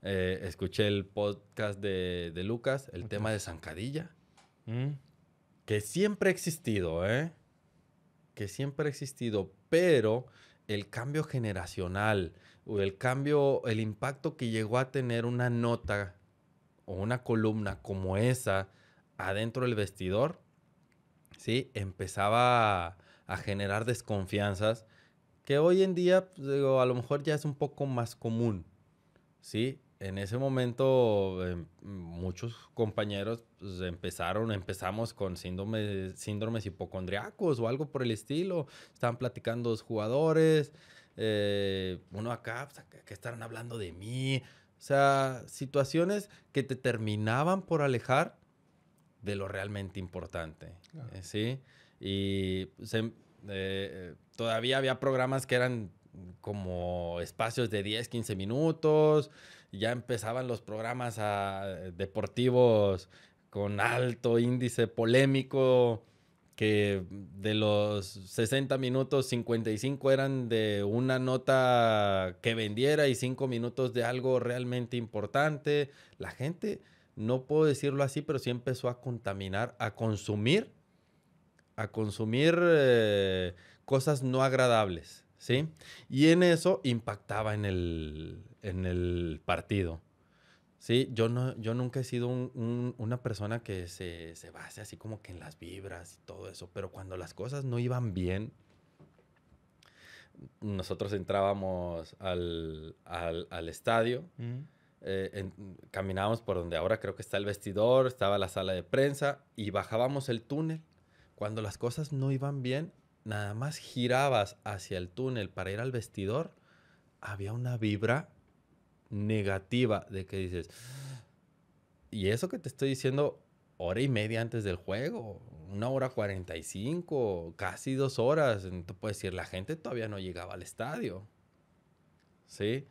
Eh, escuché el podcast de, Lucas, el tema de zancadilla, mm. que siempre ha existido, ¿eh? Que siempre ha existido, pero el cambio generacional o el cambio, el impacto que llegó a tener una nota o una columna como esa adentro del vestidor, ¿sí? Empezaba a, generar desconfianzas que hoy en día, pues, digo, a lo mejor ya es un poco más común, ¿sí? En ese momento em, muchos compañeros pues, empezaron, empezamos con síndromes, síndromes hipocondriacos o algo por el estilo. Estaban platicando los jugadores, eh, uno acá, pues, que estarán hablando de mí. O sea, situaciones que te terminaban por alejar de lo realmente importante. Eh, ¿Sí? Y em, eh, todavía había programas que eran como espacios de 10, 15 minutos ya empezaban los programas ah, deportivos con alto índice polémico, que de los 60 minutos, 55 eran de una nota que vendiera y 5 minutos de algo realmente importante. La gente, no puedo decirlo así, pero sí empezó a contaminar, a consumir, a consumir eh, cosas no agradables. ¿Sí? Y en eso impactaba en el, en el partido. Sí, yo, no, yo nunca he sido una persona que se, se, base así como que en las vibras y todo eso, pero cuando las cosas no iban bien, nosotros entrábamos al, al, estadio, eh, caminábamos por donde ahora creo que está el vestidor, estaba la sala de prensa y bajábamos el túnel. Cuando las cosas no iban bien, nada más girabas hacia el túnel para ir al vestidor, había una vibra negativa de que dices, y eso que te estoy diciendo, hora y media antes del juego, una hora cuarenta y cinco, casi dos horas, entonces puedes decir, la gente todavía no llegaba al estadio, ¿sí?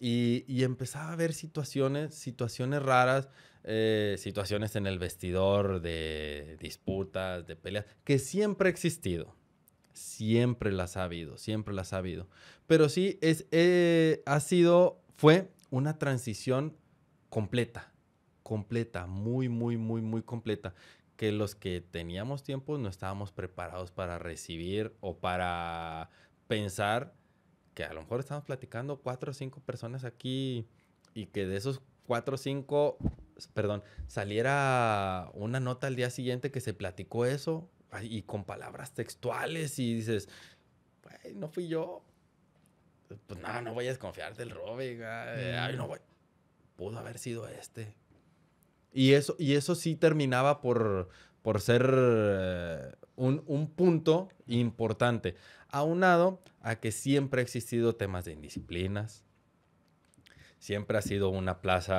Y, y empezaba a haber situaciones, situaciones raras, eh, situaciones en el vestidor de disputas, de peleas, que siempre ha existido siempre las ha habido, siempre las ha habido. Pero sí, es, eh, ha sido, fue una transición completa, completa, muy, muy, muy, muy completa, que los que teníamos tiempo no estábamos preparados para recibir o para pensar que a lo mejor estamos platicando cuatro o cinco personas aquí y que de esos cuatro o cinco perdón, saliera una nota al día siguiente que se platicó eso y con palabras textuales y dices, no fui yo. Pues no, no voy a desconfiar del Robin. Ay, no voy. Pudo haber sido este. Y eso, y eso sí terminaba por, por ser eh, un, un, punto importante. Aunado a que siempre ha existido temas de indisciplinas. Siempre ha sido una plaza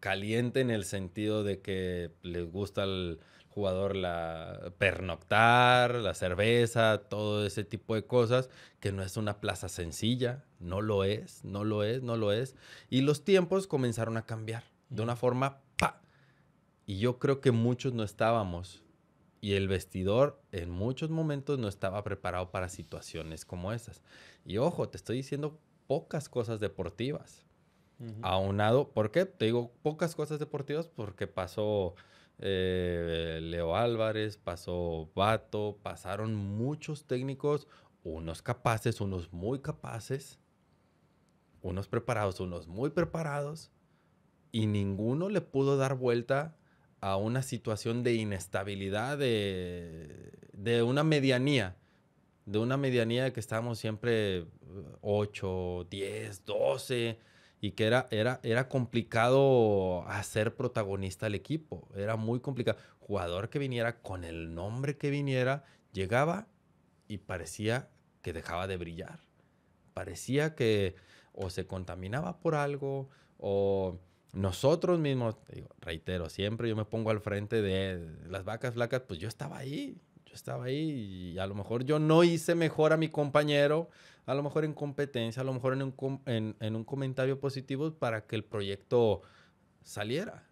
caliente en el sentido de que les gusta el, jugador la pernoctar, la cerveza, todo ese tipo de cosas, que no es una plaza sencilla, no lo es, no lo es, no lo es. Y los tiempos comenzaron a cambiar de una forma pa. Y yo creo que muchos no estábamos y el vestidor en muchos momentos no estaba preparado para situaciones como esas. Y ojo, te estoy diciendo pocas cosas deportivas. Aunado, ¿por qué? Te digo pocas cosas deportivas porque pasó eh, Leo Álvarez, pasó Vato, pasaron muchos técnicos, unos capaces, unos muy capaces, unos preparados, unos muy preparados, y ninguno le pudo dar vuelta a una situación de inestabilidad, de, de una medianía, de una medianía que estábamos siempre 8, 10, 12 y que era, era, era complicado hacer protagonista al equipo. Era muy complicado. Jugador que viniera con el nombre que viniera, llegaba y parecía que dejaba de brillar. Parecía que o se contaminaba por algo o nosotros mismos, reitero, siempre yo me pongo al frente de las vacas flacas, pues yo estaba ahí, yo estaba ahí y a lo mejor yo no hice mejor a mi compañero, a lo mejor en competencia, a lo mejor en un, en, un comentario positivo para que el proyecto saliera.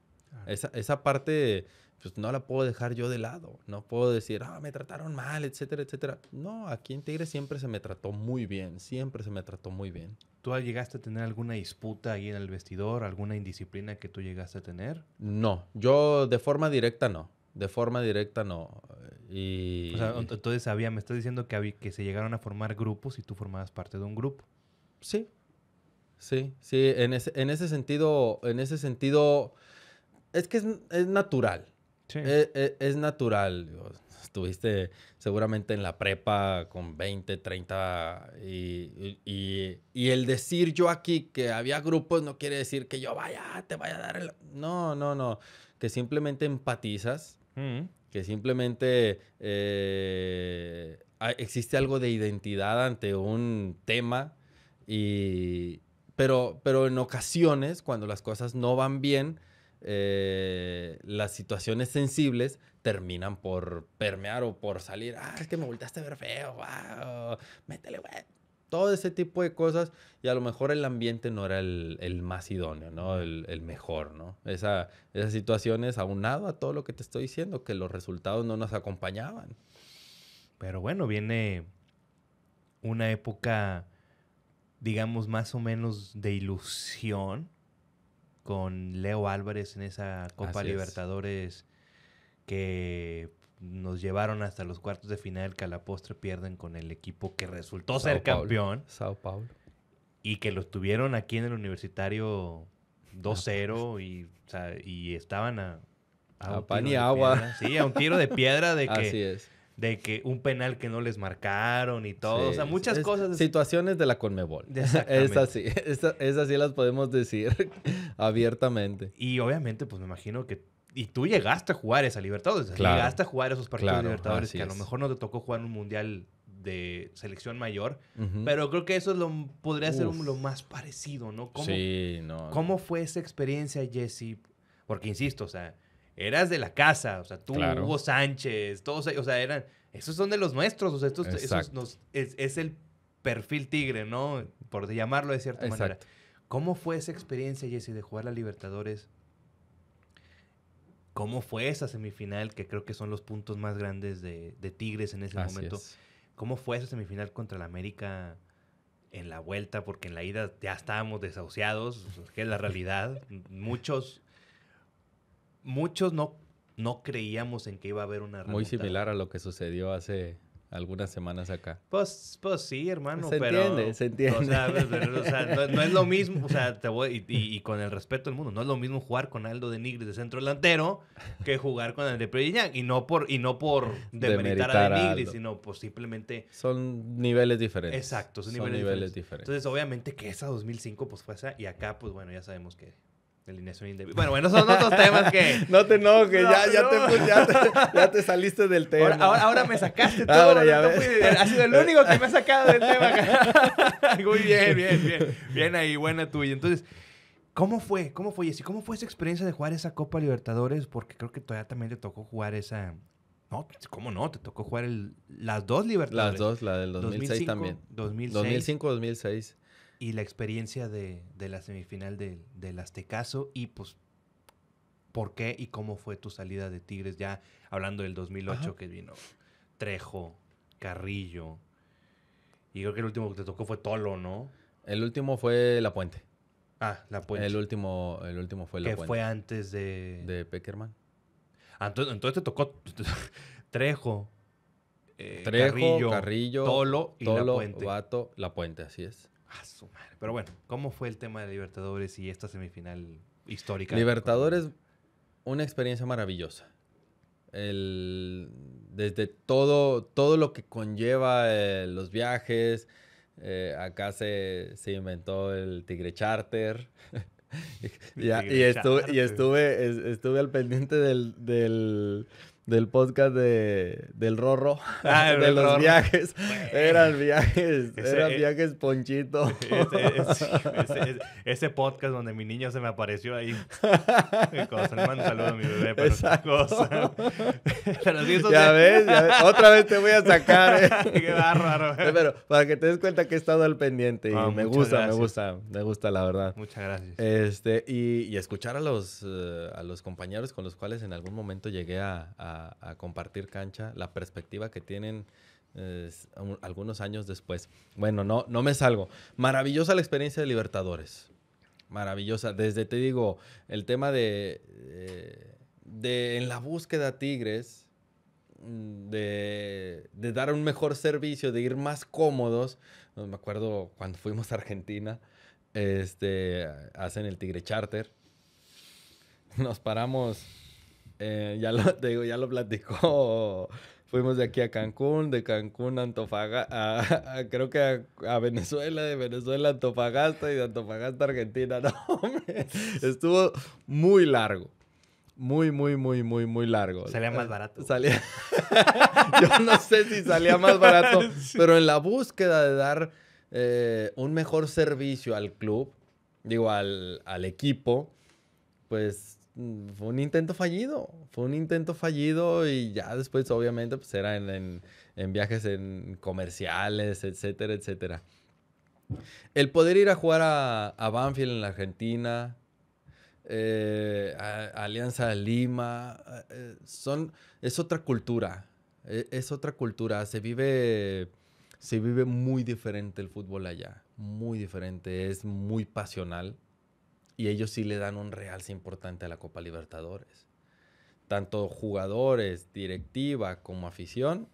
Esa, esa, parte, pues no la puedo dejar yo de lado. No puedo decir, ah, me trataron mal, etcétera, etcétera. No, aquí en Tigre siempre se me trató muy bien, siempre se me trató muy bien. ¿Tú llegaste a tener alguna disputa ahí en el vestidor, alguna indisciplina que tú llegaste a tener? No, yo de forma directa no. De forma directa no. Y, o sea, entonces había, me estás diciendo que, había, que se llegaron a formar grupos y tú formabas parte de un grupo. Sí. Sí, sí, en ese, en ese sentido, en ese sentido, es que es, es natural. Sí. Es, es, es, natural. Estuviste seguramente en la prepa con 20, 30 y, y, y, el decir yo aquí que había grupos no quiere decir que yo vaya, te vaya a dar el... No, no, no. Que simplemente empatizas que simplemente eh, existe algo de identidad ante un tema, y, pero, pero en ocasiones, cuando las cosas no van bien, eh, las situaciones sensibles terminan por permear o por salir, ah, es que me volteaste a ver feo, wow, métele, güey, todo ese tipo de cosas y a lo mejor el ambiente no era el, más idóneo, ¿no? El, mejor, ¿no? Esa, esas situaciones aunado a todo lo que te estoy diciendo, que los resultados no nos acompañaban. Pero bueno, viene una época, digamos, más o menos de ilusión con Leo Álvarez en esa Copa Libertadores que nos llevaron hasta los cuartos de final que a la postre pierden con el equipo que resultó ser campeón. Sao Paulo. Y que los tuvieron aquí en el universitario 2-0 y, y estaban a... A, pan y agua. Sí, a un tiro de piedra de que... Así es. De que un penal que no les marcaron y todo. o sea, muchas cosas. Situaciones de la Conmebol. Es así. Es, así las podemos decir abiertamente. Y obviamente, pues me imagino que y tú llegaste a jugar esa Libertadores. Llegaste a jugar esos partidos Libertadores que a lo mejor no te tocó jugar un mundial de selección mayor, pero creo que eso es lo, podría ser lo más parecido, ¿no? ¿Cómo, sí, no. ¿Cómo fue esa experiencia, Jesse? Porque insisto, o sea, eras de la casa, o sea, tú, Hugo Sánchez, todos, o sea, eran, esos son de los nuestros, o sea, estos, esos es, el perfil tigre, ¿no? Por llamarlo de cierta manera. ¿Cómo fue esa experiencia, Jesse, de jugar la Libertadores cómo fue esa semifinal, que creo que son los puntos más grandes de, Tigres en ese momento. ¿Cómo fue esa semifinal contra el América en la vuelta? Porque en la ida ya estábamos desahuciados, que es la realidad. muchos, muchos no, no creíamos en que iba a haber una Muy similar a lo que sucedió hace algunas semanas acá. Pues, pues sí, hermano. Se pero, entiende, se entiende. O sea, pero, o sea, no, no es lo mismo, o sea, te voy, y, y- y con el respeto del mundo, no es lo mismo jugar con Aldo de Nigris de centro delantero que jugar con el de. Y no por, y no por demeritar a de Nigris, sino pues simplemente Son niveles diferentes. Exacto, son son niveles, niveles, diferentes. diferentes. Entonces, obviamente que esa 2005 pues fue esa y acá pues bueno, ya sabemos que alineación indebida. Bueno, bueno, son otros temas que No te enojes, No, ya, ya, te, ya, te, ya te saliste del tema. ahora, ahora, ahora me sacaste todo. Ahora ya ves. fui- ha sido el único que me ha sacado del tema. Muy bien, bien, bien. Bien ahí, buena tuya. Entonces, ¿cómo fue? ¿Cómo fue, Jessy? ¿Cómo fue esa experiencia de jugar esa Copa Libertadores? Porque creo que todavía también te tocó jugar esa... No, ¿cómo no? Te tocó jugar el- las dos Libertadores. Las dos, la del 2006 también. 2006 2005, 2006. Y la experiencia de, de la semifinal del, del Aztecaso y pues por qué y cómo fue tu salida de Tigres ya hablando del 2008 Ajá. que vino Trejo, Carrillo y creo que el último que te tocó fue Tolo, ¿no? El último fue La Puente. Ah, la Puente. El último, el último fue La que Puente. fue antes de... De Peckerman. Ah, entonces, entonces te tocó Trejo, eh, Trejo, Carrillo, Carrillo, Tolo y La Puente. Vato, La Puente, así es. Ah, su madre. Pero bueno, ¿cómo fue el tema de Libertadores y esta semifinal histórica? Libertadores, una experiencia maravillosa. El, desde todo, todo lo que conlleva eh, los viajes. eh, acá se, se inventó el Tigre Charter. Y, Tigre estuve, y estuve, es- estuve al pendiente del, del, del podcast de, del Rorro, Ah, de los Rorro. viajes. Eran viajes, Ese- eran eh, viajes ponchito. Ese, podcast donde mi niño se me apareció ahí. Qué cosa, le mando un saludo a mi bebé, pero Exacto. cosa. Pero eso Ya sí- ves, ya ves. Otra vez te voy a sacar. eh. Qué bárbaro. Eh, Pero para que te des cuenta que he estado al pendiente y me gusta, gracias. me gusta, me gusta la verdad. Muchas gracias. Este, y, y escuchar a los, eh, a los compañeros con los cuales en algún momento llegué a, a- a compartir cancha, la perspectiva que tienen eh, algunos años después. Bueno, no, no me salgo. Maravillosa la experiencia de Libertadores. Maravillosa. Desde, te digo, el tema de, eh, de en la búsqueda Tigres, mm, de, dar un mejor servicio, de ir más cómodos. Me acuerdo cuando fuimos a Argentina, este, hacen el Tigre Charter. Nos paramos, eh, ya lo te digo, ya lo platicó. Fuimos de aquí a Cancún, de Cancún a Antofagasta, creo que a, a Venezuela, de Venezuela a Antofagasta y de Antofagasta a Argentina. No, hombre, estuvo muy largo. Muy, muy, muy, muy, muy largo. Salía más barato. Salía. Yo no sé si salía más barato, pero en la búsqueda de dar eh, un mejor servicio al club, digo, al, al equipo, pues fue un intento fallido. Fue un intento fallido y ya después, obviamente, pues era en, en- viajes en comerciales, etcétera, etcétera. El poder ir a jugar a, Banfield en la Argentina, eh, Alianza Lima, eh, son, es otra cultura, e- es otra cultura, se vive, se vive muy diferente el fútbol allá, muy diferente, es muy pasional y ellos sí le dan un realce importante a la Copa Libertadores. Tanto jugadores, directiva como afición,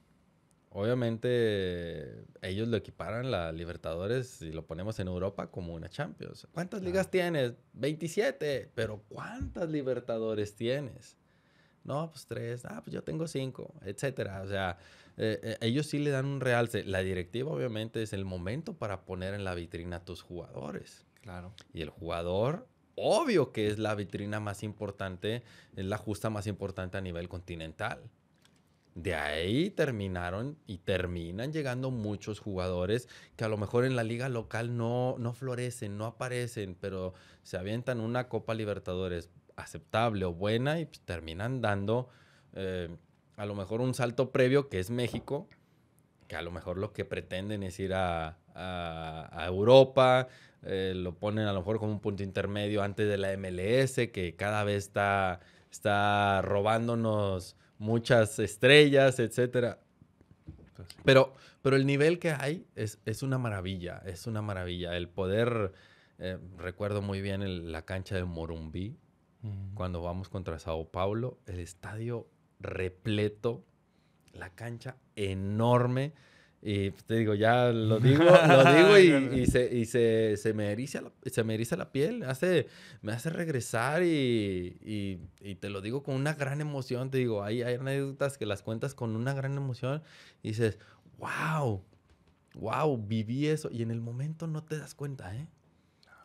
obviamente ellos lo equiparan la Libertadores, si lo ponemos en Europa, como una Champions. ¿Cuántas Claro. ligas tienes? 27, pero ¿cuántas Libertadores tienes? No, pues tres, ah, pues yo tengo cinco, etcétera. O sea, eh, eh, ellos sí le dan un realce. La directiva, obviamente, es el momento para poner en la vitrina a tus jugadores. Claro. Y el jugador, obvio que es la vitrina más importante, es la justa más importante a nivel continental. De ahí terminaron y terminan llegando muchos jugadores que a lo mejor en la liga local no, no florecen, no aparecen, pero se avientan una Copa Libertadores aceptable o buena y pues, terminan dando eh, a lo mejor un salto previo que es México, que a lo mejor lo que pretenden es ir a, a- a Europa, eh, lo ponen a lo mejor como un punto intermedio antes de la MLS, que cada vez está, está robándonos muchas estrellas, etcétera. Pero, pero el nivel que hay es, es una maravilla, es una maravilla. El poder, eh, recuerdo muy bien el- la cancha de Morumbí, cuando vamos contra Sao Paulo, el estadio repleto, La cancha enorme. Y pues, te digo, ya lo digo, lo digo y, y se, y se, se, me eriza la, se me eriza la piel. Hace, me hace regresar y, y, y, te lo digo con una gran emoción. Te digo, hay, hay anécdotas que las cuentas con una gran emoción y dices, wow, wow, viví eso. Y en el momento no te das cuenta, ¿eh?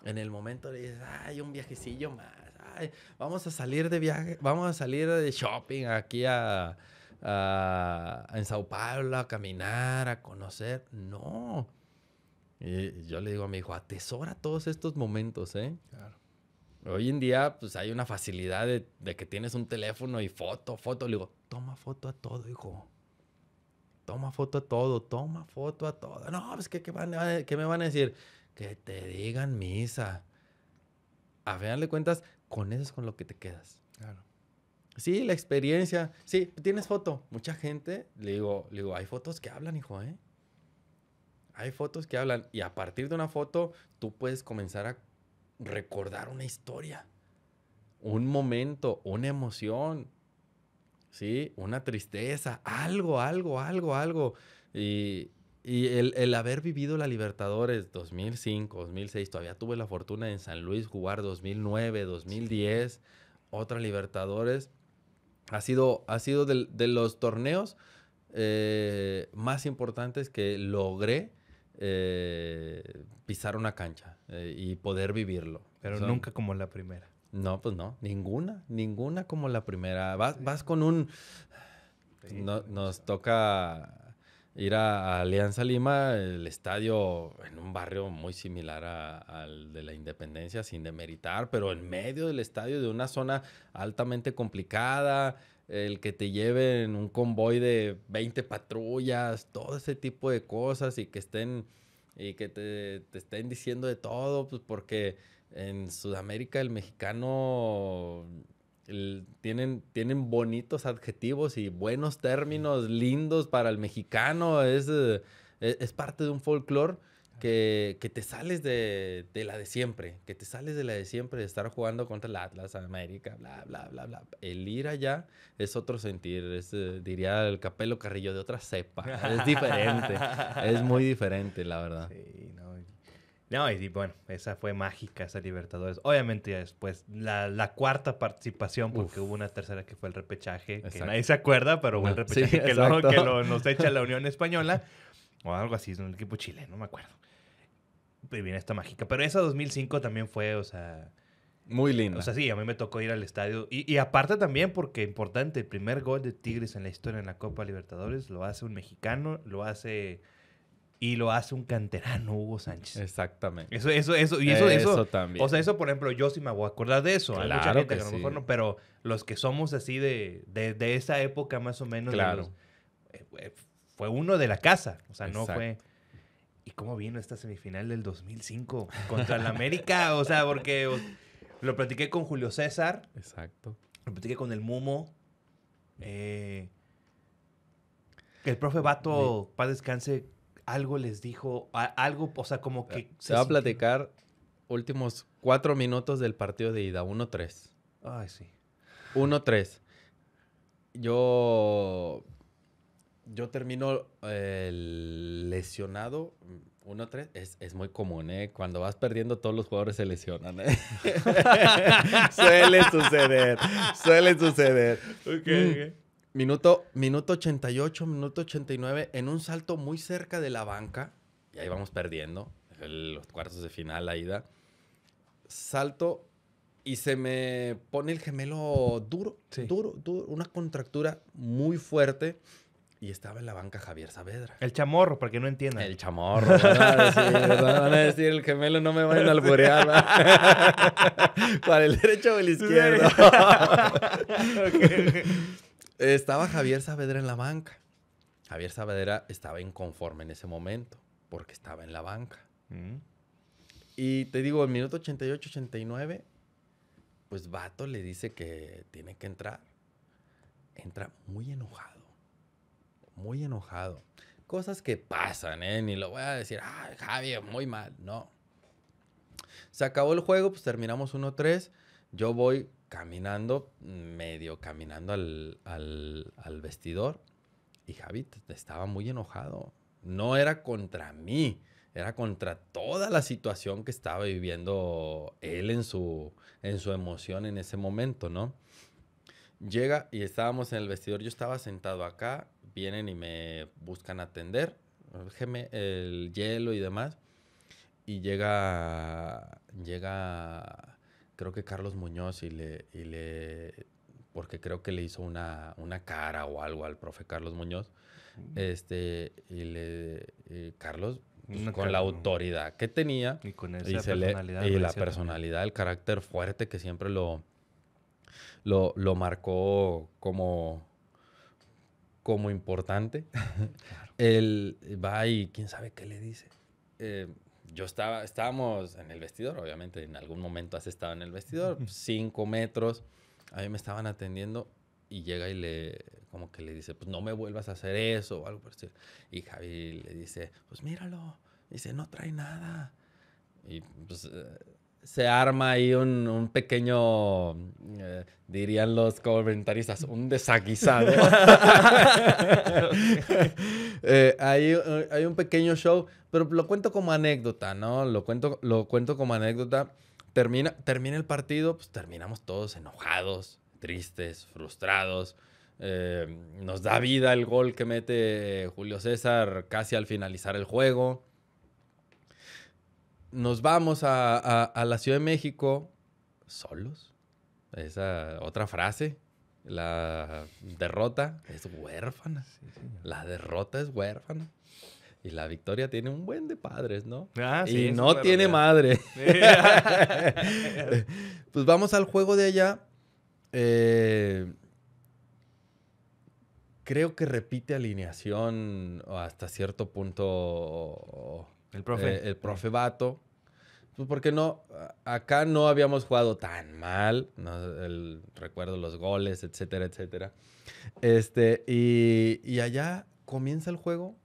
En el momento dices, ay, un viajecillo más. Ay, vamos a salir de viaje, vamos a salir de shopping aquí a en Sao Paulo a caminar, a conocer. No. Y yo le digo a mi hijo, atesora todos estos momentos, ¿eh? Claro. Hoy en día, pues hay una facilidad de, que tienes un teléfono y foto, foto. Le digo, toma foto a todo, hijo. Toma foto a todo, toma foto a todo. No, pues, ¿qué, qué, qué me van a decir? Que te digan misa. A final de cuentas, con eso es con lo que te quedas. Claro. Sí, la experiencia. Sí, tienes foto. Mucha gente, le digo, le digo, hay fotos que hablan, hijo, ¿eh? Hay fotos que hablan. Y a partir de una foto, tú puedes comenzar a recordar una historia, un momento, una emoción, ¿sí? Una tristeza, algo, algo, algo, algo. Y, y el, el, haber vivido la Libertadores 2005, 2006, todavía tuve la fortuna en San Luis jugar 2009, 2010, otra Libertadores ha sido, ha sido de, los torneos eh, más importantes que logré eh, pisar una cancha eh, y poder vivirlo. Pero nunca como la primera. No, pues no, ninguna, ninguna como la primera. Vas, vas con un... nos toca ir a, Alianza Lima, el estadio en un barrio muy similar al de la Independencia, sin demeritar, pero en medio del estadio, de una zona altamente complicada, el que te lleven un convoy de 20 patrullas, todo ese tipo de cosas y que estén y que te, te estén diciendo de todo, pues porque en Sudamérica el mexicano tienen, tienen bonitos adjetivos y buenos términos lindos para el mexicano. Es, eh, e, es, parte de un folclore que, que, te sales de, de, la de siempre, que te sales de la de siempre, de estar jugando contra el Atlas, América, bla, bla, bla, bla. El ir allá es otro sentir, es, eh, diría el Capelo Carrillo de otra cepa. Es diferente, es muy diferente, la verdad. Sí, no, no, y bueno, esa fue mágica, esa Libertadores. Obviamente después, la, cuarta participación, porque hubo una tercera que fue el repechaje, que nadie se acuerda, pero fue el repechaje que, lo, que nos echa la Unión Española, o algo así, es un equipo chileno, no me acuerdo. Y viene esta mágica. Pero esa 2005 también fue, o sea... Muy linda. O sea, sí, a mí me tocó ir al estadio. Y, y, aparte también, porque importante, el primer gol de Tigres en la historia en la Copa Libertadores lo hace un mexicano, lo hace y lo hace un canterano, Hugo Sánchez. Exactamente. Eso, eso, eso, y eso, eso, también. O sea, eso, por ejemplo, yo sí me voy a acordar de eso. Hay mucha gente que, a lo mejor no, pero los que somos así de, de, esa época más o menos. Claro. Eh, eh, fue uno de la casa. O sea, no fue. ¿Y cómo vino esta semifinal del 2005 contra el América? o sea, porque lo platiqué con Julio César. Exacto. Lo platiqué con el Mumo. Eh, el profe Bato, paz descanse, algo les dijo, algo, o sea, como que... Se, va a platicar últimos cuatro minutos del partido de ida, 1-3. Ay, sí. 1-3. Yo... Yo termino el lesionado, 1-3, es, es, muy común, ¿eh? Cuando vas perdiendo, todos los jugadores se lesionan, ¿eh? suele suceder, suele suceder. Ok, ok. Minuto, minuto 88, minuto 89, en un salto muy cerca de la banca, y ahí vamos perdiendo, los cuartos de final, la ida. Salto y se me pone el gemelo duro, duro, duro, una contractura muy fuerte. Y estaba en la banca Javier Saavedra. El chamorro, para que no entiendan. El chamorro. Van a decir, van a decir el gemelo no me vayan a alburear. para el derecho o el izquierdo. okay. Estaba Javier Saavedra en la banca. Javier Saavedra estaba inconforme en ese momento porque estaba en la banca. Mm. Y te digo, el minuto 88-89, pues Vato le dice que tiene que entrar. Entra muy enojado. Muy enojado. Cosas que pasan, ¿eh? Ni lo voy a decir, ah, Javier, muy mal. No. Se acabó el juego, pues terminamos 1-3. Yo voy caminando, medio caminando al, al, al vestidor Y Javi estaba muy enojado. No era contra mí, era contra toda la situación que estaba viviendo él en su, en su emoción en ese momento, ¿no? Llega y estábamos en el vestidor, yo estaba sentado acá, vienen y me buscan atender, el hielo y demás, y llega, llega, creo que Carlos Muñoz y le, y le porque creo que le hizo una, una cara o algo al profe Carlos Muñoz, este, y le, Carlos, pues, con la autoridad que tenía y con esa personalidad y la personalidad, el carácter fuerte que siempre lo, lo, lo marcó como, como importante. Él va y quién sabe qué le dice. Eh, yo estaba, estábamos en el vestidor, obviamente en algún momento has estado en el vestidor, cinco metros, a mí me estaban atendiendo y llega y le, como que le dice, pues no me vuelvas a hacer eso o algo por el Y Javi le dice, pues míralo. Dice, no trae nada. Y pues eh, se arma ahí un, pequeño, eh, dirían los comentaristas, un desaguisado. Eh, hay, hay, un pequeño show, pero lo cuento como anécdota, ¿no? Lo cuento, lo cuento como anécdota. Termina, termina el partido, pues terminamos todos enojados, tristes, frustrados. Eh, nos da vida el gol que mete Julio César casi al finalizar el juego. Nos vamos a, la Ciudad de México solos. Esa otra frase. La derrota es huérfana. La derrota es huérfana. Y la victoria tiene un buen de padres, ¿no? Ah, y no tiene madre. pues vamos al juego de allá. Eh, creo que repite alineación hasta cierto punto el profe, eh, el profe Bato. Pues porque no, acá no habíamos jugado tan mal, el, recuerdo los goles, etcétera, etcétera. Este, y, y, allá comienza el juego.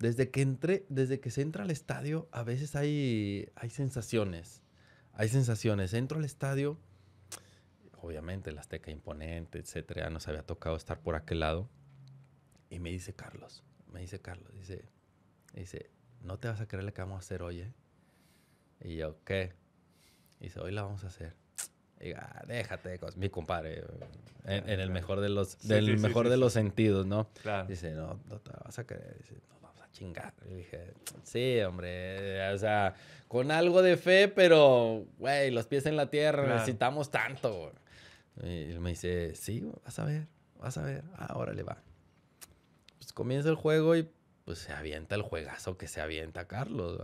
Desde que entré, desde que se entra al estadio, a veces hay, hay sensaciones. Hay sensaciones. Entro al estadio, obviamente el Azteca imponente, etcétera, ya nos había tocado estar por aquel lado. Y me dice Carlos, me dice Carlos, dice, dice, no te vas a creer lo que vamos a hacer hoy, ¿eh? Y yo, ¿qué? dice, hoy la vamos a hacer. Y ah, déjate, mi compadre, en, el mejor de los, del mejor de los sentidos, ¿no? Dice, no, no te vas a creer. Dice, nos vamos a chingar. Y dije, sí, hombre, o sea, con algo de fe, pero, güey, los pies en la tierra, necesitamos tanto. Y él me dice, sí, vas a ver, vas a ver. ahora le va comienza el juego y pues se avienta el juegazo que se avienta Carlos.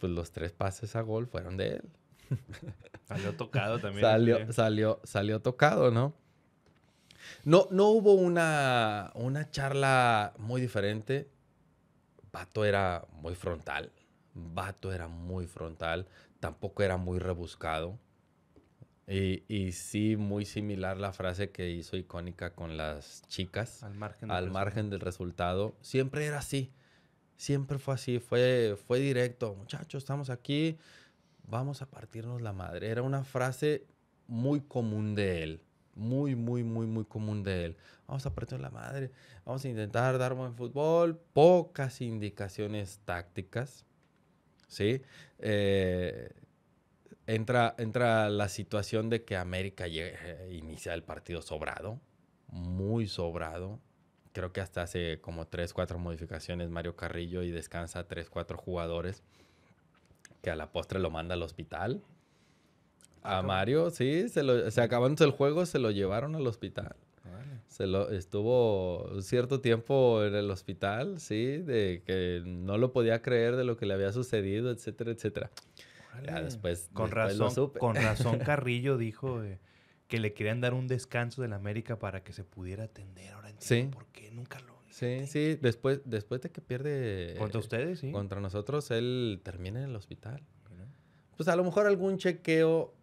Pues los tres pases a gol fueron de él. Salió tocado también. salió, salió, salió tocado, ¿no? No, no hubo una, una charla muy diferente. Vato era muy frontal. Vato era muy frontal. Tampoco era muy rebuscado. Y, sí, muy similar la frase que hizo icónica con las chicas. Al margen del, al margen del resultado. Siempre era así. Siempre fue así. Fue, fue directo. Muchachos, estamos aquí. Vamos a partirnos la madre. Era una frase muy común de él. Muy, muy, muy, muy común de él. Vamos a partirnos la madre. Vamos a intentar dar buen fútbol. Pocas indicaciones tácticas. ¿Sí? Eh, entra, entra la situación de que América eh, inicia el partido sobrado, muy sobrado. Creo que hasta hace como 3, 4 modificaciones Mario Carrillo y descansa 3, 4 jugadores que a la postre lo manda al hospital. A Mario, sí, se, lo, se acabando el juego, se lo llevaron al hospital. Se lo estuvo cierto tiempo en el hospital, sí, de que no lo podía creer de lo que le había sucedido, etcétera, etcétera después. Con razón, con razón Carrillo dijo eh, que le querían dar un descanso del América para que se pudiera atender. Ahora entiendo por qué nunca lo. Sí, sí. Después, después de que pierde. Contra ustedes, sí. Contra nosotros, él termina en el hospital. Pues a lo mejor algún chequeo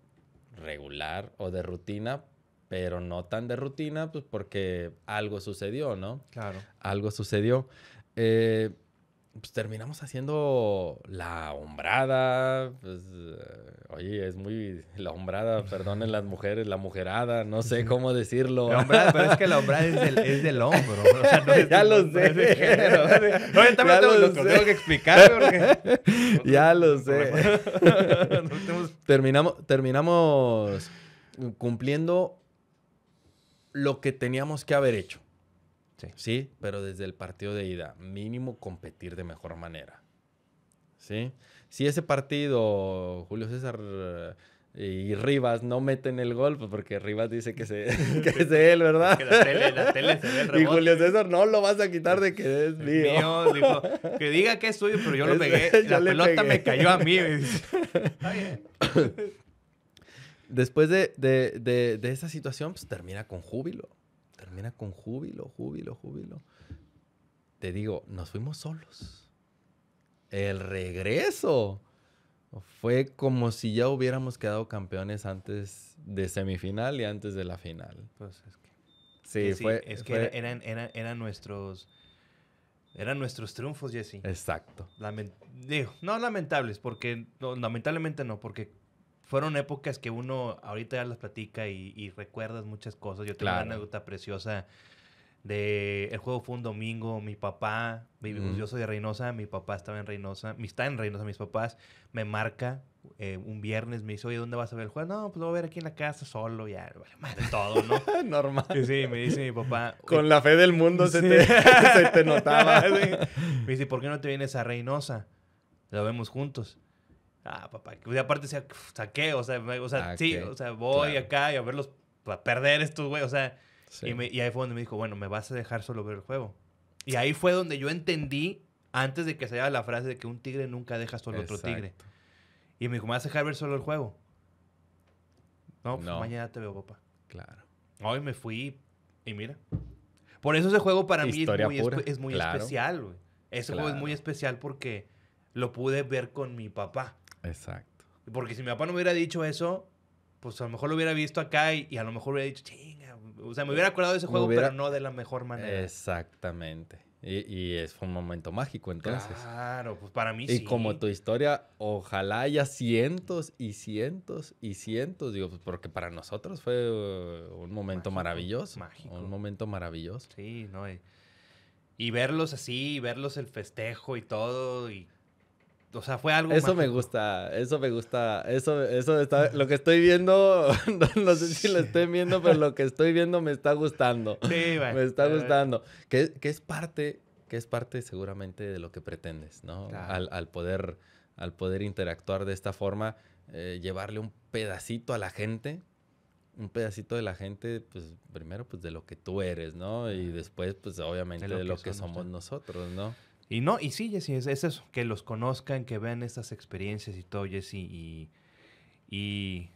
regular o de rutina, pero no tan de rutina, pues porque algo sucedió, ¿no? Claro. Algo sucedió. Eh, pues terminamos haciendo la hombrada. Pues, eh, oye, es muy. La hombrada, perdonen las mujeres, la mujerada, no sé cómo decirlo. La hombrada, pero es que la hombrada es del, es del hombro. O sea, no es, Ya lo no es sé. género. Oye, también tengo, lo lo sé. tengo que explicar, porque. Ya lo sé. No terminamos, terminamos cumpliendo lo que teníamos que haber hecho. Sí. Sí, pero desde el partido de ida, mínimo competir de mejor manera. ¿Sí? Si ese partido, Julio César eh, y Rivas no meten el gol, pues porque Rivas dice que, se, que es de él, ¿verdad? que la tele, la tele se ve el Y. Julio César no lo vas a quitar de que es mío. Mío, dijo, que diga que es suyo, pero yo lo pegué. yo La pelota pegué. me cayó a mí. Está bien. Después de, de- de- de esa situación, pues termina con júbilo. Termina con júbilo, júbilo, júbilo. Te digo, nos fuimos solos. El regreso fue como si ya hubiéramos quedado campeones antes de semifinal y antes de la final. Pues es que, Sí, fue. es que fue- eran, eran, eran nuestros. Eran nuestros triunfos, Jesse. Exacto. Lamen- digo, no lamentables, porque no, lamentablemente no, porque fueron épocas que uno ahorita ya las platica y, y recuerdas muchas cosas. Yo tengo Claro. una anécdota preciosa de el juego fue un domingo, mi papá, Mm. yo soy de Reynosa, mi papá estaba en Reynosa, está en Reynosa, mis papás me marca eh, un viernes, me dice, oye, ¿dónde vas a ver el juego? No, pues lo voy a ver aquí en la casa solo, ya, vale, madre todo, ¿no? Normal. Y sí, me dice mi papá. Con la fe del mundo se, Sí. te, se te notaba. Sí. Me dice, ¿por qué no te vienes a Reynosa? Lo vemos juntos. Ah, papá. Y aparte sea, saqué, o sea, me- o sea Ah, sí, o sea, voy Claro. acá y a verlos, a perder estos güey, o sea, Sí. y, me- y ahí fue donde me dijo, bueno, me vas a dejar solo ver el juego. Y ahí fue donde yo entendí, antes de que se la frase de que un tigre nunca deja solo otro tigre. Y me dijo, ¿me vas a dejar ver solo el juego? No, pues No. mañana te veo, papá. Claro. Hoy me fui y mira. Por eso ese juego para mí es muy, espe- es muy claro. especial, güey. Ese juego es muy especial porque lo pude ver con mi papá. Exacto. Porque si mi papá no me hubiera dicho eso, pues a lo mejor lo hubiera visto acá y, y a lo mejor hubiera dicho, chinga. O sea, me hubiera acordado de ese Me juego, hubiera- pero no de la mejor manera. Exactamente. Y, y es fue un momento mágico entonces. Claro, pues para mí Y sí. como tu historia, ojalá haya cientos y cientos y cientos, digo, pues, porque para nosotros fue uh, un momento Mágico, maravilloso. mágico. Un momento maravilloso. Sí, no. Y, y verlos así, y verlos el festejo y todo. Y, o sea, fue algo Eso me gusta, eso me gusta, eso, eso está, lo que estoy viendo, no, no sé si lo estoy viendo, pero lo que estoy viendo me está gustando. Sí. Me está gustando. Que, que es parte, que es parte seguramente de lo que pretendes, ¿no? Claro. Al, al poder, al poder interactuar de esta forma, eh, llevarle un pedacito a la gente, un pedacito de la gente, pues primero pues de lo que tú eres, ¿no? Y después pues obviamente de lo, que, somos nosotros, ¿no? Y no, y sí, Jessy, es, es eso, que los conozcan, que vean estas experiencias y todo, Jessy, y, y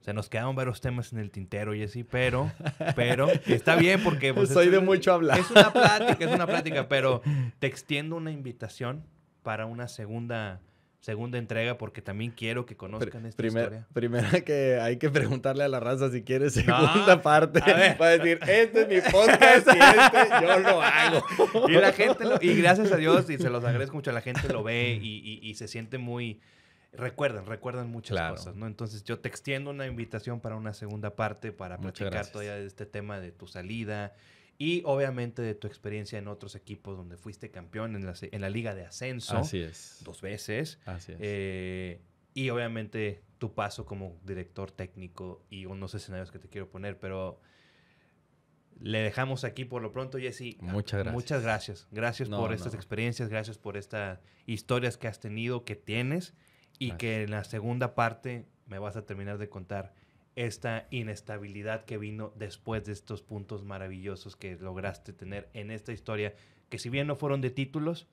se nos quedaron varios temas en el tintero, Jessy, pero, pero, está bien porque... pues, Soy es- de mucho hablar. Es una plática, es una plática, pero te extiendo una invitación para una segunda, segunda entrega porque también quiero que conozcan esta Primer- historia. primera que hay que preguntarle a la raza si quiere No, segunda parte. a ver. Para decir, este es mi podcast y este yo lo hago. Y la gente, lo- y gracias a Dios, y se los agradezco mucho, la gente lo ve y, y- y se siente muy... Recuerdan, recuerdan muchas Claro. cosas, ¿no? Entonces yo te extiendo una invitación para una segunda parte, para Muchas platicar gracias. todavía de este tema de tu salida y obviamente de tu experiencia en otros equipos donde fuiste campeón en la, en la liga de ascenso Así es. dos veces. Así es. eh, y obviamente tu paso como director técnico y unos escenarios que te quiero poner, pero le dejamos aquí por lo pronto, Jesse. Muchas gracias. Muchas gracias. Gracias No, por estas no. experiencias, gracias por estas historias que has tenido, que tienes y Gracias. que en la segunda parte me vas a terminar de contar esta inestabilidad que vino después de estos puntos maravillosos que lograste tener en esta historia, que si bien no fueron de títulos,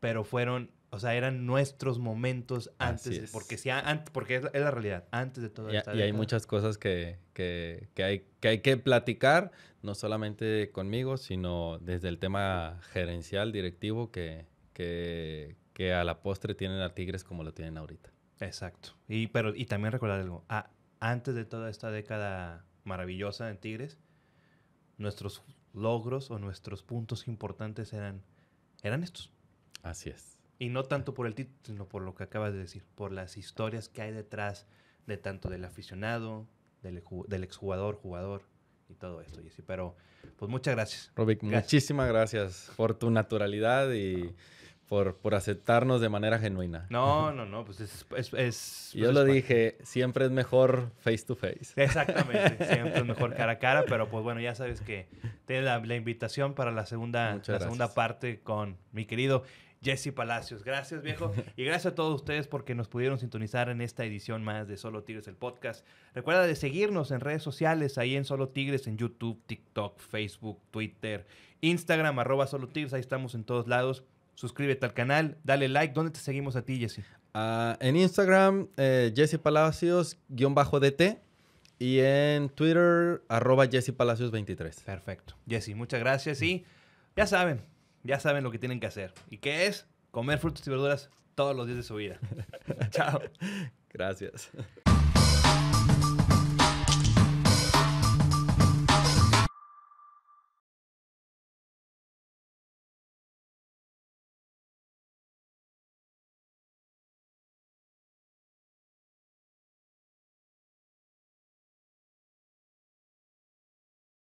pero fueron, o sea, eran nuestros momentos antes, porque, si, antes, porque es, es la realidad, antes de toda Y, esta y hay muchas cosas que, que- que hay, que hay que platicar, no solamente conmigo, sino desde el tema gerencial, directivo, que, que, que a la postre tienen a Tigres como lo tienen ahorita. Exacto. Y, pero, y también recordar algo. a- antes de toda esta década maravillosa en Tigres, nuestros logros o nuestros puntos importantes eran, eran estos. Así es. Y no tanto por el título, sino por lo que acabas de decir, por las historias que hay detrás de tanto del aficionado, del, del exjugador, jugador y todo esto, Jesse. Pero, pues muchas gracias. Robic, Gracias. muchísimas gracias por tu naturalidad y por, por aceptarnos de manera genuina. No, no, no, pues es... es, pues yo es lo dije, siempre es mejor face to face. Exactamente, siempre es mejor cara a cara, pero pues bueno, ya sabes que tienes la, la invitación para la segunda, Muchas la segunda parte con mi querido Jesse Palacios. Gracias, viejo. Y gracias a todos ustedes porque nos pudieron sintonizar en esta edición más de Solo Tigres, el podcast. Recuerda de seguirnos en redes sociales, ahí en Solo Tigres, en YouTube, TikTok, Facebook, Twitter, Instagram, arroba Solo Tigres, ahí estamos en todos lados. Suscríbete al canal, dale like. ¿Dónde te seguimos a ti, Jesse? Ah, en Instagram, eh, Jesse Palacios, guion bajo DT. Y en Twitter, arroba Jesse Palacios 23. Perfecto. Jesse, muchas gracias y ya saben, ya saben lo que tienen que hacer. ¿Y qué es? Comer frutas y verduras todos los días de su vida. Chao. Gracias.